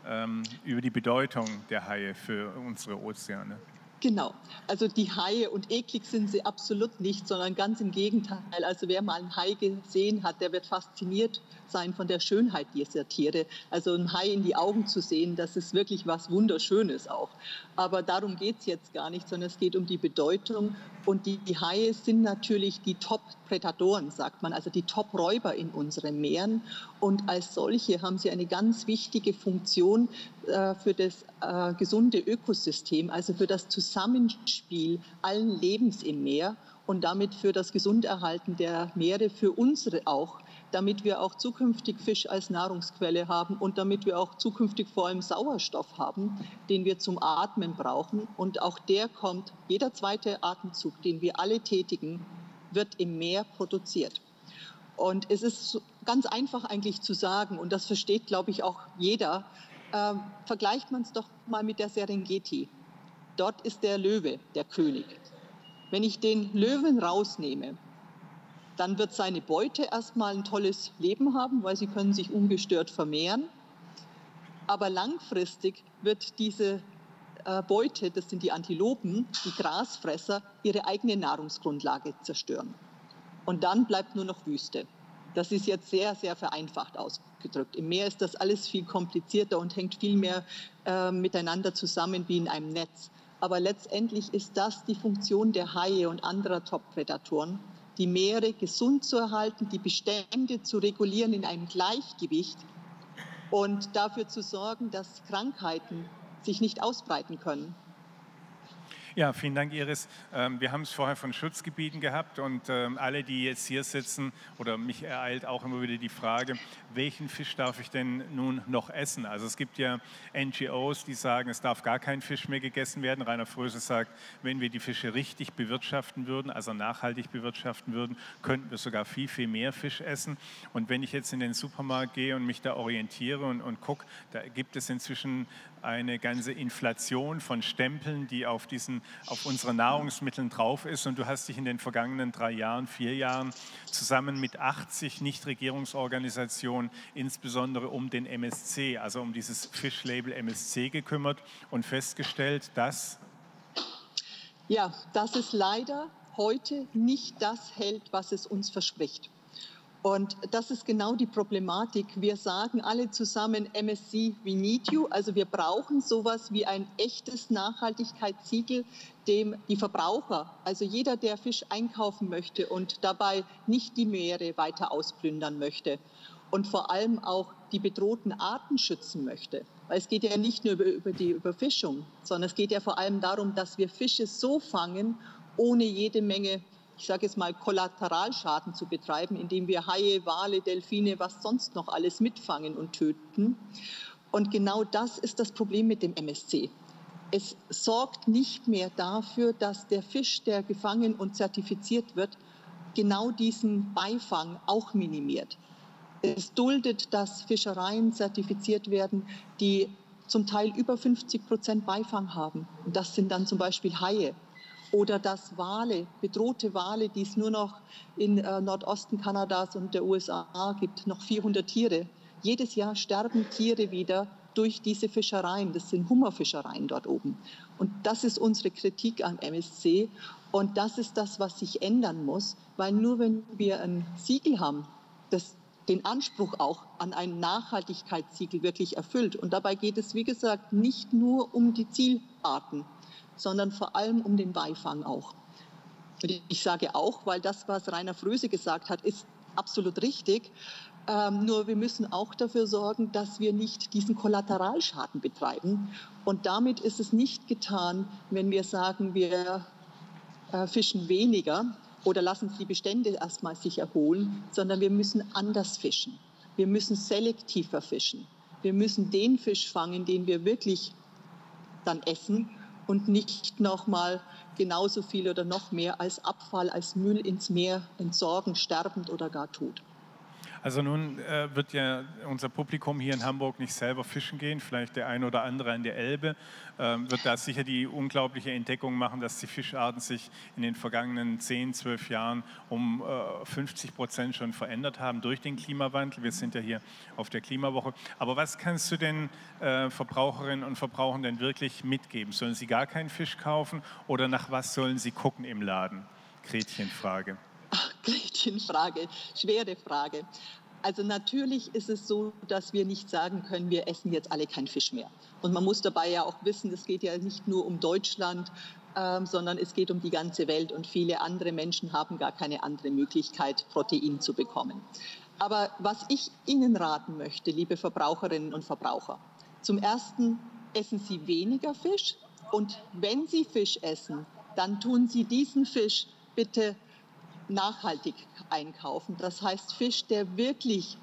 ähm, über die Bedeutung der Haie für unsere Ozeane. Genau. Also die Haie und eklig sind sie absolut nicht, sondern ganz im Gegenteil. Also wer mal einen Hai gesehen hat, der wird fasziniert sein von der Schönheit dieser Tiere. Also ein Hai in die Augen zu sehen, das ist wirklich was Wunderschönes auch. Aber darum geht es jetzt gar nicht, sondern es geht um die Bedeutung. Und die, die Haie sind natürlich die Top-Prädatoren, sagt man, also die Top-Räuber in unseren Meeren. Und als solche haben sie eine ganz wichtige Funktion äh, für das äh, gesunde Ökosystem, also für das Zusammenspiel allen Lebens im Meer und damit für das Gesunderhalten der Meere, für unsere auch damit wir auch zukünftig Fisch als Nahrungsquelle haben und damit wir auch zukünftig vor allem Sauerstoff haben, den wir zum Atmen brauchen. Und auch der kommt, jeder zweite Atemzug, den wir alle tätigen, wird im Meer produziert. Und es ist ganz einfach eigentlich zu sagen, und das versteht, glaube ich, auch jeder, äh, vergleicht man es doch mal mit der Serengeti. Dort ist der Löwe der König. Wenn ich den Löwen rausnehme, dann wird seine Beute erstmal ein tolles Leben haben, weil sie können sich ungestört vermehren. Aber langfristig wird diese äh, Beute, das sind die Antilopen, die Grasfresser, ihre eigene Nahrungsgrundlage zerstören. Und dann bleibt nur noch Wüste. Das ist jetzt sehr, sehr vereinfacht ausgedrückt. Im Meer ist das alles viel komplizierter und hängt viel mehr äh, miteinander zusammen wie in einem Netz. Aber letztendlich ist das die Funktion der Haie und anderer Top-Prädatoren, die Meere gesund zu erhalten, die Bestände zu regulieren in einem Gleichgewicht und dafür zu sorgen, dass Krankheiten sich nicht ausbreiten können. Ja, vielen Dank, Iris. Ähm, wir haben es vorher von Schutzgebieten gehabt und ähm, alle, die jetzt hier sitzen, oder mich ereilt auch immer wieder die Frage, welchen Fisch darf ich denn nun noch essen? Also es gibt ja NGOs, die sagen, es darf gar kein Fisch mehr gegessen werden. Rainer Fröse sagt, wenn wir die Fische richtig bewirtschaften würden, also nachhaltig bewirtschaften würden, könnten wir sogar viel, viel mehr Fisch essen. Und wenn ich jetzt in den Supermarkt gehe und mich da orientiere und, und gucke, da gibt es inzwischen eine ganze Inflation von Stempeln, die auf, diesen, auf unseren Nahrungsmitteln drauf ist. Und du hast dich in den vergangenen drei Jahren, vier Jahren zusammen mit 80 Nichtregierungsorganisationen insbesondere um den MSC, also um dieses Fischlabel MSC gekümmert und festgestellt, dass... Ja, dass es leider heute nicht das hält, was es uns verspricht. Und das ist genau die Problematik. Wir sagen alle zusammen MSC, we need you. Also wir brauchen sowas wie ein echtes Nachhaltigkeitssiegel, dem die Verbraucher, also jeder, der Fisch einkaufen möchte und dabei nicht die Meere weiter ausplündern möchte und vor allem auch die bedrohten Arten schützen möchte. Weil es geht ja nicht nur über, über die Überfischung, sondern es geht ja vor allem darum, dass wir Fische so fangen, ohne jede Menge ich sage jetzt mal, Kollateralschaden zu betreiben, indem wir Haie, Wale, Delfine, was sonst noch alles mitfangen und töten. Und genau das ist das Problem mit dem MSC. Es sorgt nicht mehr dafür, dass der Fisch, der gefangen und zertifiziert wird, genau diesen Beifang auch minimiert. Es duldet, dass Fischereien zertifiziert werden, die zum Teil über 50 Prozent Beifang haben. Und das sind dann zum Beispiel Haie oder dass Wale, bedrohte Wale, die es nur noch in äh, Nordosten Kanadas und der USA gibt, noch 400 Tiere. Jedes Jahr sterben Tiere wieder durch diese Fischereien. Das sind Hummerfischereien dort oben. Und das ist unsere Kritik am MSC. Und das ist das, was sich ändern muss, weil nur wenn wir ein Siegel haben, das den Anspruch auch an ein Nachhaltigkeitssiegel wirklich erfüllt. Und dabei geht es, wie gesagt, nicht nur um die Zielarten, sondern vor allem um den Beifang auch. Ich sage auch, weil das, was Rainer Fröse gesagt hat, ist absolut richtig. Ähm, nur wir müssen auch dafür sorgen, dass wir nicht diesen Kollateralschaden betreiben. Und damit ist es nicht getan, wenn wir sagen, wir äh, fischen weniger oder lassen die Bestände erstmal sich erholen, sondern wir müssen anders fischen. Wir müssen selektiver fischen. Wir müssen den Fisch fangen, den wir wirklich dann essen und nicht nochmal genauso viel oder noch mehr als Abfall, als Müll ins Meer entsorgen, sterbend oder gar tot. Also nun äh, wird ja unser Publikum hier in Hamburg nicht selber fischen gehen, vielleicht der eine oder andere an der Elbe, ähm, wird da sicher die unglaubliche Entdeckung machen, dass die Fischarten sich in den vergangenen 10, 12 Jahren um äh, 50 Prozent schon verändert haben durch den Klimawandel. Wir sind ja hier auf der Klimawoche. Aber was kannst du den äh, Verbraucherinnen und Verbrauchern denn wirklich mitgeben? Sollen sie gar keinen Fisch kaufen oder nach was sollen sie gucken im Laden? Gretchenfrage. Ach, (laughs) Gretchenfrage, schwere Frage. Also natürlich ist es so, dass wir nicht sagen können, wir essen jetzt alle keinen Fisch mehr. Und man muss dabei ja auch wissen, es geht ja nicht nur um Deutschland, ähm, sondern es geht um die ganze Welt und viele andere Menschen haben gar keine andere Möglichkeit, Protein zu bekommen. Aber was ich Ihnen raten möchte, liebe Verbraucherinnen und Verbraucher, zum Ersten essen Sie weniger Fisch und wenn Sie Fisch essen, dann tun Sie diesen Fisch bitte nachhaltig einkaufen. Das heißt Fisch, der wirklich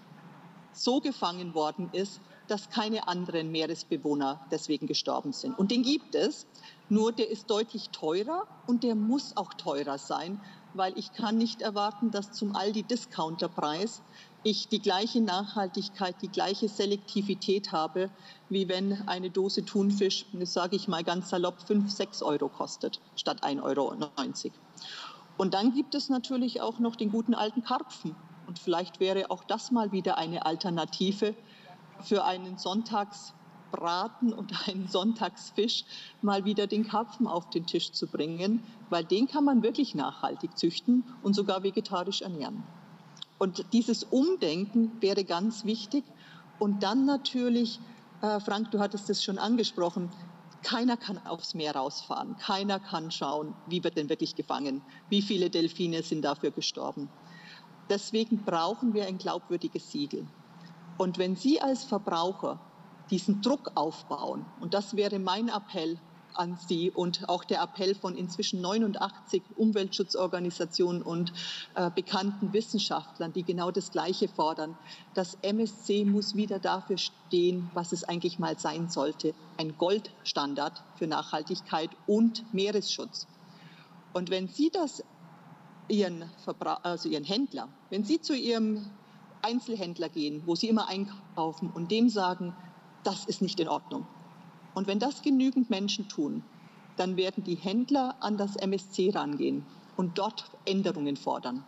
so gefangen worden ist, dass keine anderen Meeresbewohner deswegen gestorben sind. Und den gibt es, nur der ist deutlich teurer und der muss auch teurer sein, weil ich kann nicht erwarten, dass zum Aldi-Discounterpreis ich die gleiche Nachhaltigkeit, die gleiche Selektivität habe, wie wenn eine Dose Thunfisch, sage ich mal ganz salopp, 5, 6 Euro kostet, statt 1,90 Euro. Und dann gibt es natürlich auch noch den guten alten Karpfen. Und vielleicht wäre auch das mal wieder eine Alternative für einen Sonntagsbraten und (laughs) einen Sonntagsfisch, mal wieder den Karpfen auf den Tisch zu bringen, weil den kann man wirklich nachhaltig züchten und sogar vegetarisch ernähren. Und dieses Umdenken wäre ganz wichtig. Und dann natürlich, äh, Frank, du hattest es schon angesprochen, keiner kann aufs Meer rausfahren. Keiner kann schauen, wie wird denn wirklich gefangen. Wie viele Delfine sind dafür gestorben. Deswegen brauchen wir ein glaubwürdiges Siegel. Und wenn Sie als Verbraucher diesen Druck aufbauen, und das wäre mein Appell an Sie und auch der Appell von inzwischen 89 Umweltschutzorganisationen und äh, bekannten Wissenschaftlern, die genau das Gleiche fordern. Das MSC muss wieder dafür stehen, was es eigentlich mal sein sollte. Ein Goldstandard für Nachhaltigkeit und Meeresschutz. Und wenn Sie das Ihren, Verbra also Ihren Händler, wenn Sie zu Ihrem Einzelhändler gehen, wo Sie immer einkaufen und dem sagen, das ist nicht in Ordnung, und wenn das genügend Menschen tun, dann werden die Händler an das MSC rangehen und dort Änderungen fordern.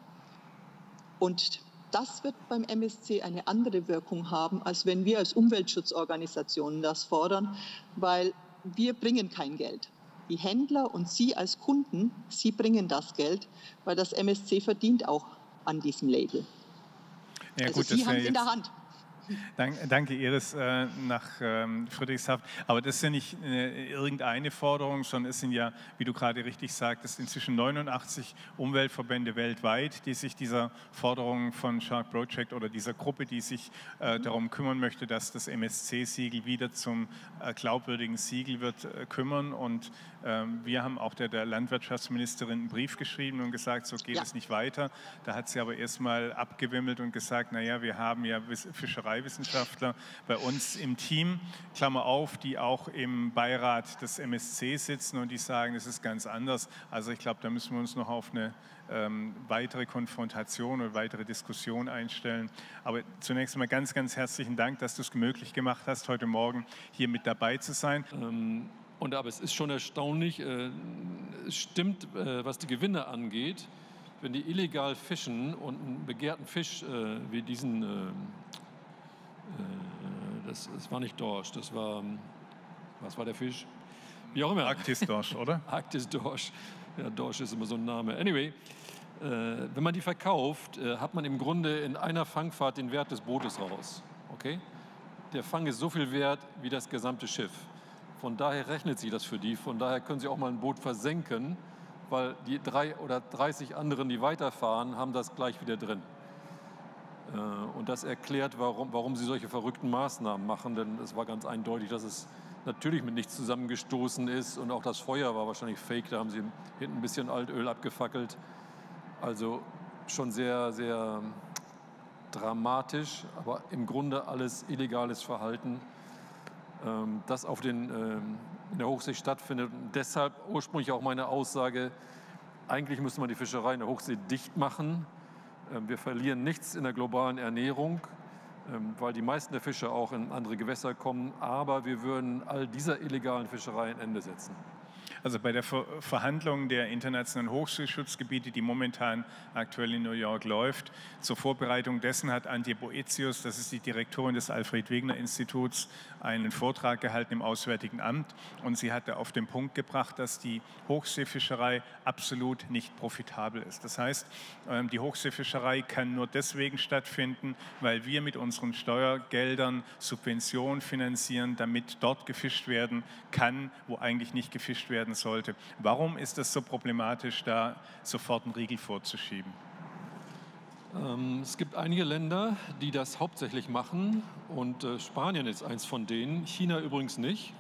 Und das wird beim MSC eine andere Wirkung haben, als wenn wir als Umweltschutzorganisationen das fordern, weil wir bringen kein Geld. Die Händler und Sie als Kunden, Sie bringen das Geld, weil das MSC verdient auch an diesem Label. Ja, also gut, Sie haben es in der Hand. Danke, Iris, äh, nach ähm, Friedrichshaft. Aber das ist ja nicht äh, irgendeine Forderung, sondern es sind ja, wie du gerade richtig sagtest, inzwischen 89 Umweltverbände weltweit, die sich dieser Forderung von Shark Project oder dieser Gruppe, die sich äh, darum kümmern möchte, dass das MSC-Siegel wieder zum glaubwürdigen Siegel wird, kümmern. Und ähm, wir haben auch der, der, Landwirtschaftsministerin einen Brief geschrieben und gesagt, so geht ja. es nicht weiter. Da hat sie aber erstmal abgewimmelt und gesagt, naja, wir haben ja Fischereiwissenschaftler bei uns im Team, Klammer auf, die auch im Beirat des MSC sitzen und die sagen, es ist ganz anders. Also ich glaube, da müssen wir uns noch auf eine ähm, weitere Konfrontation oder weitere Diskussion einstellen. Aber zunächst einmal ganz, ganz herzlichen Dank, dass du es möglich gemacht hast, heute Morgen hier mit dabei zu sein. Ähm und aber es ist schon erstaunlich, äh, es stimmt, äh, was die Gewinne angeht, wenn die illegal fischen und einen begehrten Fisch äh, wie diesen, äh, äh, das, das, war nicht Dorsch, das war, was war der Fisch? Wie auch immer. Arktis-Dorsch, oder? (laughs) Arktis-Dorsch. Ja, Dorsch ist immer so ein Name. Anyway, äh, wenn man die verkauft, hat man im Grunde in einer Fangfahrt den Wert des Bootes raus. Okay? Der Fang ist so viel wert wie das gesamte Schiff. Von daher rechnet sich das für die. Von daher können sie auch mal ein Boot versenken, weil die drei oder 30 anderen, die weiterfahren, haben das gleich wieder drin. Äh, und das erklärt, warum, warum sie solche verrückten Maßnahmen machen, denn es war ganz eindeutig, dass es natürlich mit nichts zusammengestoßen ist und auch das Feuer war wahrscheinlich fake, da haben sie hinten ein bisschen Altöl abgefackelt. Also schon sehr, sehr dramatisch, aber im Grunde alles illegales Verhalten. Ähm, das auf den, ähm, in der Hochsee stattfindet. Und deshalb ursprünglich auch meine Aussage, eigentlich müsste man die Fischerei in der Hochsee dicht machen. Ähm, wir verlieren nichts in der globalen Ernährung, weil die meisten der Fische auch in andere Gewässer kommen. Aber wir würden all dieser illegalen Fischerei ein Ende setzen. Also bei der Verhandlung der internationalen Hochschulschutzgebiete, die momentan aktuell in New York läuft, zur Vorbereitung dessen hat Antje Boetius, das ist die Direktorin des Alfred Wegener Instituts, einen Vortrag gehalten im Auswärtigen Amt und sie hatte auf den Punkt gebracht, dass die Hochseefischerei absolut nicht profitabel ist. Das heißt, ähm, die Hochseefischerei kann nur deswegen stattfinden, weil wir mit unseren Steuergeldern Subventionen finanzieren, damit dort gefischt werden kann, wo eigentlich nicht gefischt werden sollte. Warum ist es so problematisch, da sofort einen Riegel vorzuschieben? Ähm, es gibt einige Länder, die das hauptsächlich machen und äh, Spanien ist eins von denen, China übrigens nicht.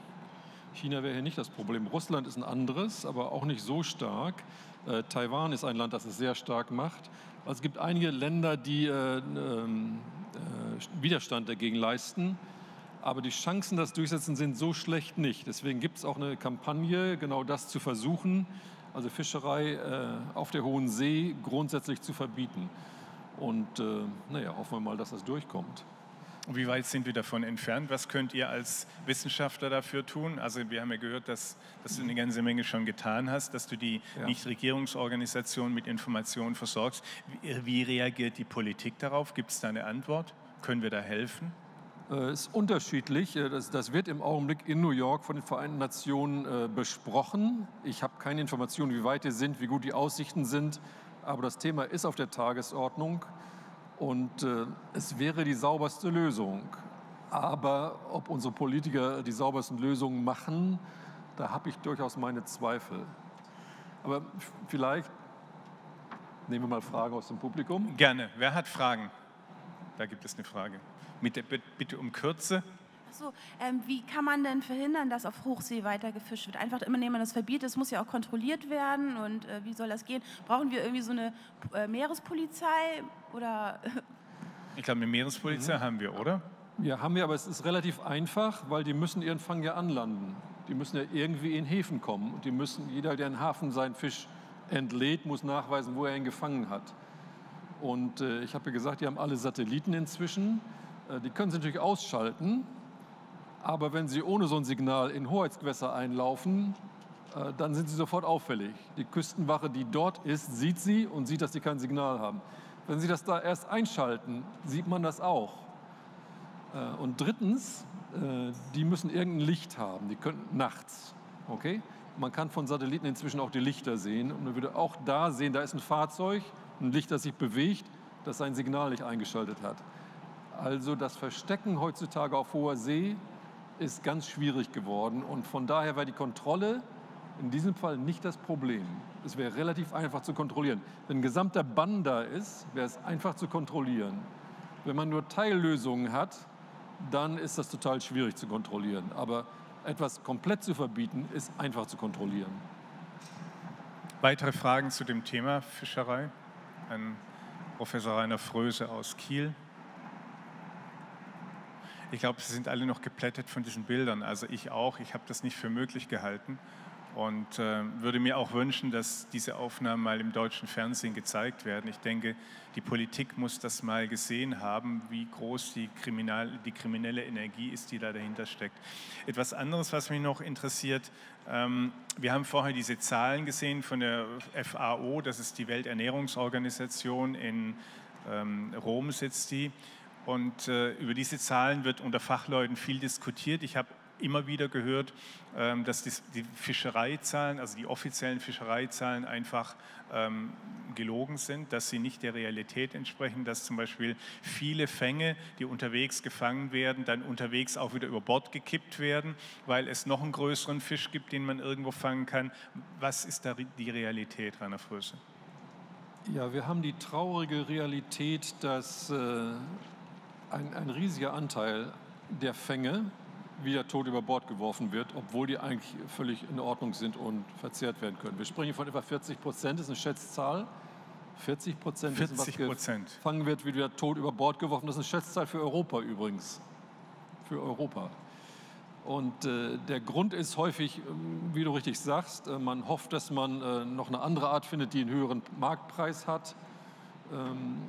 China wäre hier nicht das Problem. Russland ist ein anderes, aber auch nicht so stark. Äh, Taiwan ist ein Land, das es sehr stark macht. Also es gibt einige Länder, die äh, ähm, Widerstand dagegen leisten. Aber die Chancen, das durchsetzen, sind so schlecht nicht. Deswegen gibt es auch eine Kampagne, genau das zu versuchen, also Fischerei äh, auf der Hohen See grundsätzlich zu verbieten. Und äh, naja, hoffen wir mal, dass das durchkommt. Wie weit sind wir davon entfernt? Was könnt ihr als Wissenschaftler dafür tun? Also wir haben ja gehört, dass, dass du eine ganze Menge schon getan hast, dass du die ja. Nichtregierungsorganisationen mit Informationen versorgst. Wie, wie reagiert die Politik darauf? Gibt es da eine Antwort? Können wir da helfen? Äh, ist unterschiedlich. Äh, das, das, wird im Augenblick in New York von den Vereinten Nationen äh, besprochen. Ich habe keine Informationen, wie weit die sind, wie gut die Aussichten sind, aber das Thema ist auf der Tagesordnung und es wäre die sauberste Lösung. Aber ob unsere Politiker die saubersten Lösungen machen, da habe ich durchaus meine Zweifel. Aber vielleicht nehmen wir mal Fragen aus dem Publikum. Gerne. Wer hat Fragen? Da gibt es eine Frage mit der Bitte um Kürze. So, ähm, wie kann man denn verhindern, dass auf Hochsee weiter gefischt wird? Einfach immer, indem man das verbietet. Es muss ja auch kontrolliert werden. Und äh, wie soll das gehen? Brauchen wir irgendwie so eine äh, Meerespolizei oder? ich glaube, eine Meerespolizei mhm. haben wir, oder? Ja, haben wir, aber es ist relativ einfach, weil die müssen ihren Fang ja anlanden. Die müssen ja irgendwie in Häfen kommen. Und die müssen, jeder, der in Hafen seinen Fisch entlädt, muss nachweisen, wo er ihn gefangen hat. Und äh, ich habe ja gesagt, die haben alle Satelliten inzwischen. Äh, die können Sie natürlich ausschalten, aber wenn Sie ohne so ein Signal in Hoheitsgewässer einlaufen, äh, dann sind Sie sofort auffällig. Die Küstenwache, die dort ist, sieht Sie und sieht, dass Sie kein Signal haben. Wenn Sie das da erst einschalten, sieht man das auch. Äh, und drittens, die müssen irgendein Licht haben. Die können nachts, okay? Man kann von Satelliten inzwischen auch die Lichter sehen und man würde auch da sehen, da ist ein Fahrzeug, ein Licht, das sich bewegt das sein Signal nicht eingeschaltet hat. Also das Verstecken heutzutage auf hoher See ist ganz schwierig geworden und von daher wäre die Kontrolle in diesem Fall nicht das Problem. Es wäre relativ einfach zu kontrollieren. Wenn ein gesamter Bann da ist, wäre es einfach zu kontrollieren. Wenn man nur Teillösungen hat, dann ist das total schwierig zu kontrollieren. Aber etwas komplett zu verbieten, ist einfach zu kontrollieren. Weitere Fragen zu dem Thema Fischerei? An Professor Rainer Fröse aus Kiel. Ich glaube, Sie sind alle noch geplättet von diesen Bildern. Also ich auch. Ich habe das nicht für möglich gehalten und äh, würde mir auch wünschen, dass diese Aufnahmen mal im deutschen Fernsehen gezeigt werden. Ich denke, die Politik muss das mal gesehen haben, wie groß die, Kriminal, die kriminelle Energie ist, die da dahinter steckt. Etwas anderes, was mich noch interessiert, ähm, wir haben vorher diese Zahlen gesehen von der FAO, das ist die Welternährungsorganisation, in ähm, Rom sitzt die. Und äh, über diese Zahlen wird unter Fachleuten viel diskutiert. Ich habe immer wieder gehört, ähm, dass die Fischereizahlen, also die offiziellen Fischereizahlen einfach ähm, gelogen sind, dass sie nicht der Realität entsprechen, dass zum Beispiel viele Fänge, die unterwegs gefangen werden, dann unterwegs auch wieder über Bord gekippt werden, weil es noch einen größeren Fisch gibt, den man irgendwo fangen kann. Was ist da die Realität, Rainer Fröse? Ja, wir haben die traurige Realität, dass äh, ein, ein riesiger Anteil der Fänge, wieder tot über Bord geworfen wird, obwohl die eigentlich völlig in Ordnung sind und verzehrt werden können. Wir sprechen von etwa 40 Prozent, das ist eine Schätzzahl. 40 Prozent, 40 Prozent. gefangen wird, wird wieder tot über Bord geworfen. Das ist eine Schätzzahl für Europa übrigens. Für Europa. Und äh, der Grund ist häufig, ähm, wie du richtig sagst, äh, man hofft, dass man äh, noch eine andere Art findet, die einen höheren Marktpreis hat. Ähm,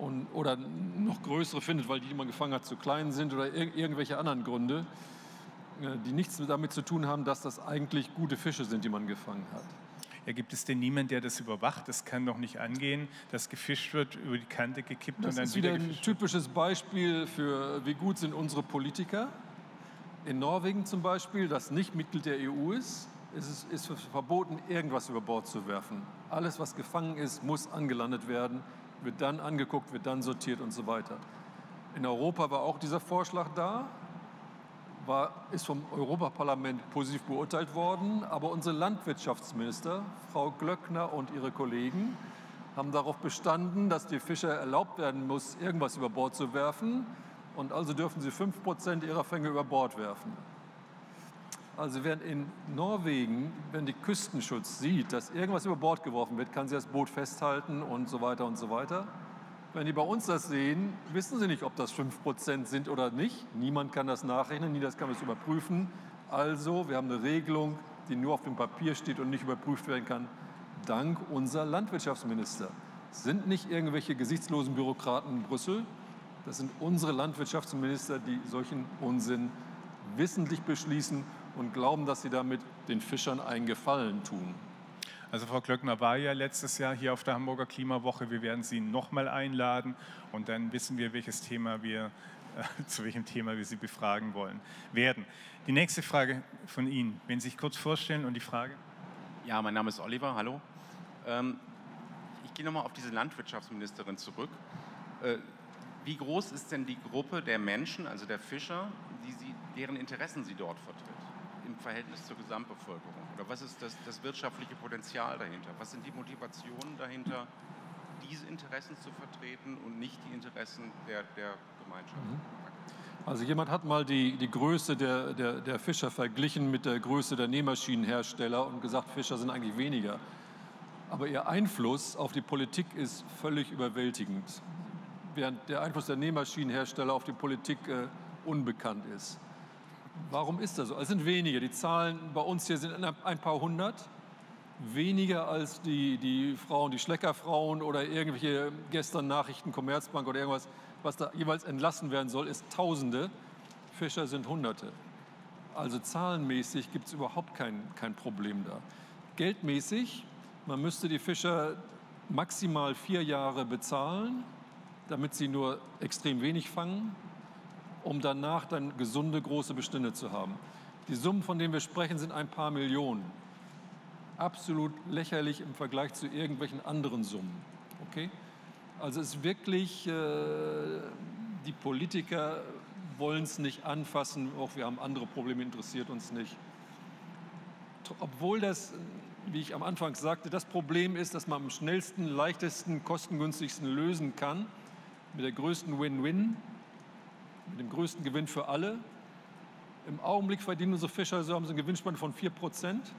und, oder noch größere findet, weil die, die man gefangen hat, zu klein sind oder ir irgendwelche anderen Gründe, äh, die nichts damit zu tun haben, dass das eigentlich gute Fische sind, die man gefangen hat. Ja, gibt es denn niemanden, der das überwacht? Das kann doch nicht angehen, dass gefischt wird, über die Kante gekippt das und dann ist wieder wieder ein typisches Beispiel für, wie gut sind unsere Politiker. In Norwegen zum Beispiel, das nicht Mitglied der EU ist, ist es ist verboten, irgendwas über Bord zu werfen. Alles, was gefangen ist, muss angelandet werden wird dann angeguckt, wird dann sortiert und so weiter. In Europa war auch dieser Vorschlag da, war, ist vom Europaparlament positiv beurteilt worden, aber unsere Landwirtschaftsminister, Frau Glöckner und ihre Kollegen, haben darauf bestanden, dass die Fischer erlaubt werden muss, irgendwas über Bord zu werfen und also dürfen sie 5% ihrer Fänge über Bord werfen. Also während in Norwegen, wenn die Küstenschutz sieht, dass irgendwas über Bord geworfen wird, kann sie das Boot festhalten und so weiter und so weiter. Wenn die bei uns das sehen, wissen sie nicht, ob das 5% sind oder nicht. Niemand kann das nachrechnen, niemand kann das überprüfen. Also, wir haben eine Regelung, die nur auf dem Papier steht und nicht überprüft werden kann, dank unserer Landwirtschaftsminister. Das sind nicht irgendwelche gesichtslosen Bürokraten in Brüssel, das sind unsere Landwirtschaftsminister, die solchen Unsinn wissentlich beschließen und glauben, dass sie damit den Fischern einen Gefallen tun. Also Frau Klöckner war ja letztes Jahr hier auf der Hamburger Klimawoche. Wir werden Sie nochmal einladen und dann wissen wir, welches Thema wir, äh, (laughs) zu welchem Thema wir Sie befragen wollen werden. Die nächste Frage von Ihnen, wenn Sie sich kurz vorstellen und die Frage. Ja, mein Name ist Oliver, hallo. Ähm, ich gehe nochmal auf diese Landwirtschaftsministerin zurück. Äh, wie groß ist denn die Gruppe der Menschen, also der Fischer, die sie, deren Interessen sie dort vertritt? Im Verhältnis zur Gesamtbevölkerung? Oder was ist das, das wirtschaftliche Potenzial dahinter? Was sind die Motivationen dahinter, diese Interessen zu vertreten und nicht die Interessen der, der Gemeinschaft? Mhm. Also jemand hat mal die, die Größe der, der, der Fischer verglichen mit der Größe der Nähmaschinenhersteller und gesagt, Fischer sind eigentlich weniger. Aber ihr Einfluss auf die Politik ist völlig überwältigend, während der Einfluss der Nähmaschinenhersteller auf die Politik äh, unbekannt ist. Warum ist das so? Es sind weniger. Die Zahlen bei uns hier sind ein paar hundert. Weniger als die, die Frauen, die Schleckerfrauen oder irgendwelche gestern Nachrichten, Commerzbank oder irgendwas, was da jeweils entlassen werden soll, ist Tausende. Fischer sind Hunderte. Also zahlenmäßig gibt es überhaupt kein, kein Problem da. Geldmäßig, man müsste die Fischer maximal vier Jahre bezahlen, damit sie nur extrem wenig fangen um danach dann gesunde große Bestände zu haben. Die Summen, von denen wir sprechen, sind ein paar Millionen. Absolut lächerlich im Vergleich zu irgendwelchen anderen Summen. Okay? Also es ist wirklich, äh, die Politiker wollen es nicht anfassen, auch wir haben andere Probleme, interessiert uns nicht. Obwohl das, wie ich am Anfang sagte, das Problem ist, dass man am schnellsten, leichtesten, kostengünstigsten lösen kann, mit der größten Win-Win, mit dem größten Gewinn für alle. Im Augenblick verdienen unsere Fischer so haben sie eine Gewinnspanne von 4 Prozent.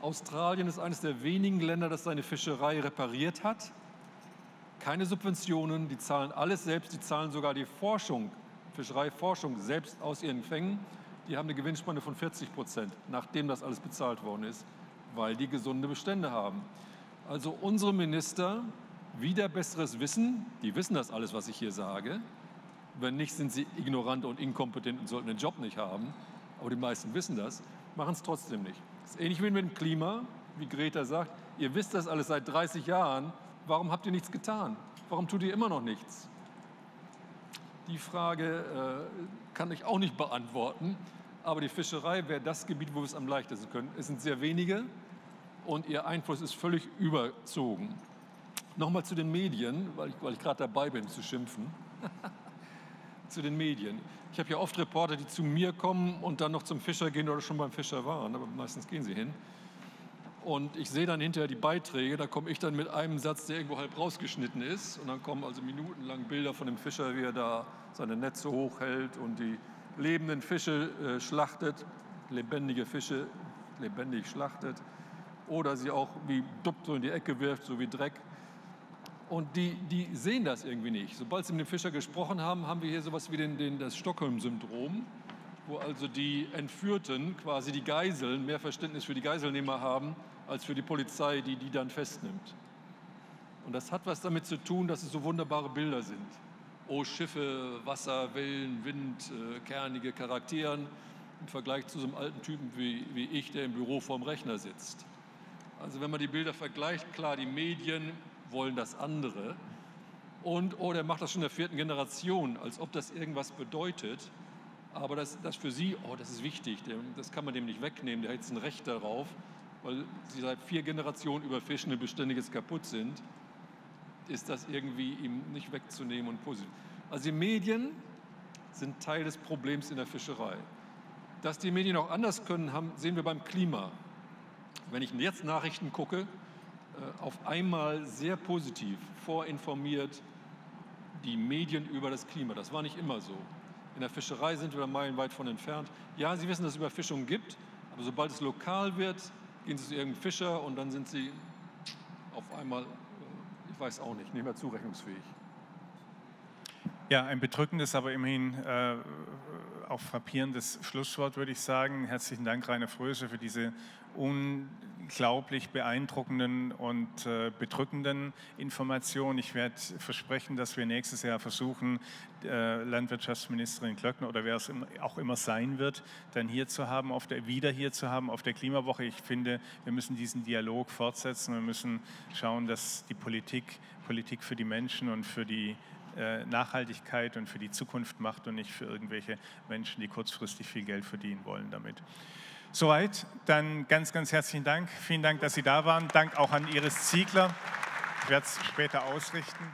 Australien ist eines der wenigen Länder, das seine Fischerei repariert hat. Keine Subventionen, die zahlen alles selbst, die zahlen sogar die Forschung, Fischereiforschung selbst aus ihren Fängen. Die haben eine Gewinnspanne von 40 Prozent, nachdem das alles bezahlt worden ist, weil die gesunde Bestände haben. Also unsere Minister, wieder besseres Wissen, die wissen das alles, was ich hier sage. Wenn nicht, sind sie ignorant und inkompetent und sollten den Job nicht haben. Aber die meisten wissen das, machen es trotzdem nicht. Das ist ähnlich wie mit dem Klima, wie Greta sagt. Ihr wisst das alles seit 30 Jahren. Warum habt ihr nichts getan? Warum tut ihr immer noch nichts? Die Frage äh, kann ich auch nicht beantworten. Aber die Fischerei wäre das Gebiet, wo wir es am leichtesten können. Es sind sehr wenige und ihr Einfluss ist völlig überzogen. Nochmal zu den Medien, weil ich, weil ich gerade dabei bin zu schimpfen. (laughs) zu den Medien. Ich habe ja oft Reporter, die zu mir kommen und dann noch zum Fischer gehen oder schon beim Fischer waren, aber meistens gehen sie hin. Und ich sehe dann hinterher die Beiträge, da komme ich dann mit einem Satz, der irgendwo halb rausgeschnitten ist. Und dann kommen also minutenlang Bilder von dem Fischer, wie er da seine Netze hochhält und die lebenden Fische äh, schlachtet, lebendige Fische lebendig schlachtet. Oder sie auch wie dupp so in die Ecke wirft, so wie Dreck. Und die, die sehen das irgendwie nicht. Sobald sie mit dem Fischer gesprochen haben, haben wir hier sowas wie den, den, das Stockholm-Syndrom, wo also die Entführten, quasi die Geiseln, mehr Verständnis für die Geiselnehmer haben, als für die Polizei, die die dann festnimmt. Und das hat was damit zu tun, dass es so wunderbare Bilder sind. Oh, Schiffe, Wasser, Wellen, Wind, äh, kernige Charakteren im Vergleich zu so einem alten Typen wie, wie ich, der im Büro vorm Rechner sitzt. Also wenn man die Bilder vergleicht, klar, die Medien wollen das andere. Und, oh, der macht das schon in der vierten Generation, als ob das irgendwas bedeutet. Aber das, das für sie, oh, das ist wichtig, das kann man dem nicht wegnehmen, der hat jetzt ein Recht darauf weil sie seit vier Generationen überfischen und beständiges kaputt sind, ist das irgendwie ihm nicht wegzunehmen und positiv. Also die Medien sind Teil des Problems in der Fischerei. Dass die Medien auch anders können, haben, sehen wir beim Klima. Wenn ich jetzt Nachrichten gucke, auf einmal sehr positiv vorinformiert die Medien über das Klima. Das war nicht immer so. In der Fischerei sind wir da meilenweit von entfernt. Ja, Sie wissen, dass es Überfischung gibt, aber sobald es lokal wird, gehen Sie zu irgendeinem Fischer und dann sind Sie auf einmal, äh, ich weiß auch nicht, nicht mehr zurechnungsfähig. Ja, ein bedrückendes, aber immerhin äh, auch frappierendes Schlusswort, würde ich sagen. Herzlichen Dank, Rainer Fröse, für diese unglaublich beeindruckenden und äh, bedrückenden Informationen. Ich werde versprechen, dass wir nächstes Jahr versuchen, äh, Landwirtschaftsministerin Klöckner oder wer es auch immer sein wird, dann hier zu haben, auf der, wieder hier zu haben auf der Klimawoche. Ich finde, wir müssen diesen Dialog fortsetzen. Wir müssen schauen, dass die Politik Politik für die Menschen und für die äh, Nachhaltigkeit und für die Zukunft macht und nicht für irgendwelche Menschen, die kurzfristig viel Geld verdienen wollen damit. Soweit, dann ganz, ganz herzlichen Dank. Vielen Dank, dass Sie da waren. Dank auch an Iris Ziegler. Ich werde es später ausrichten.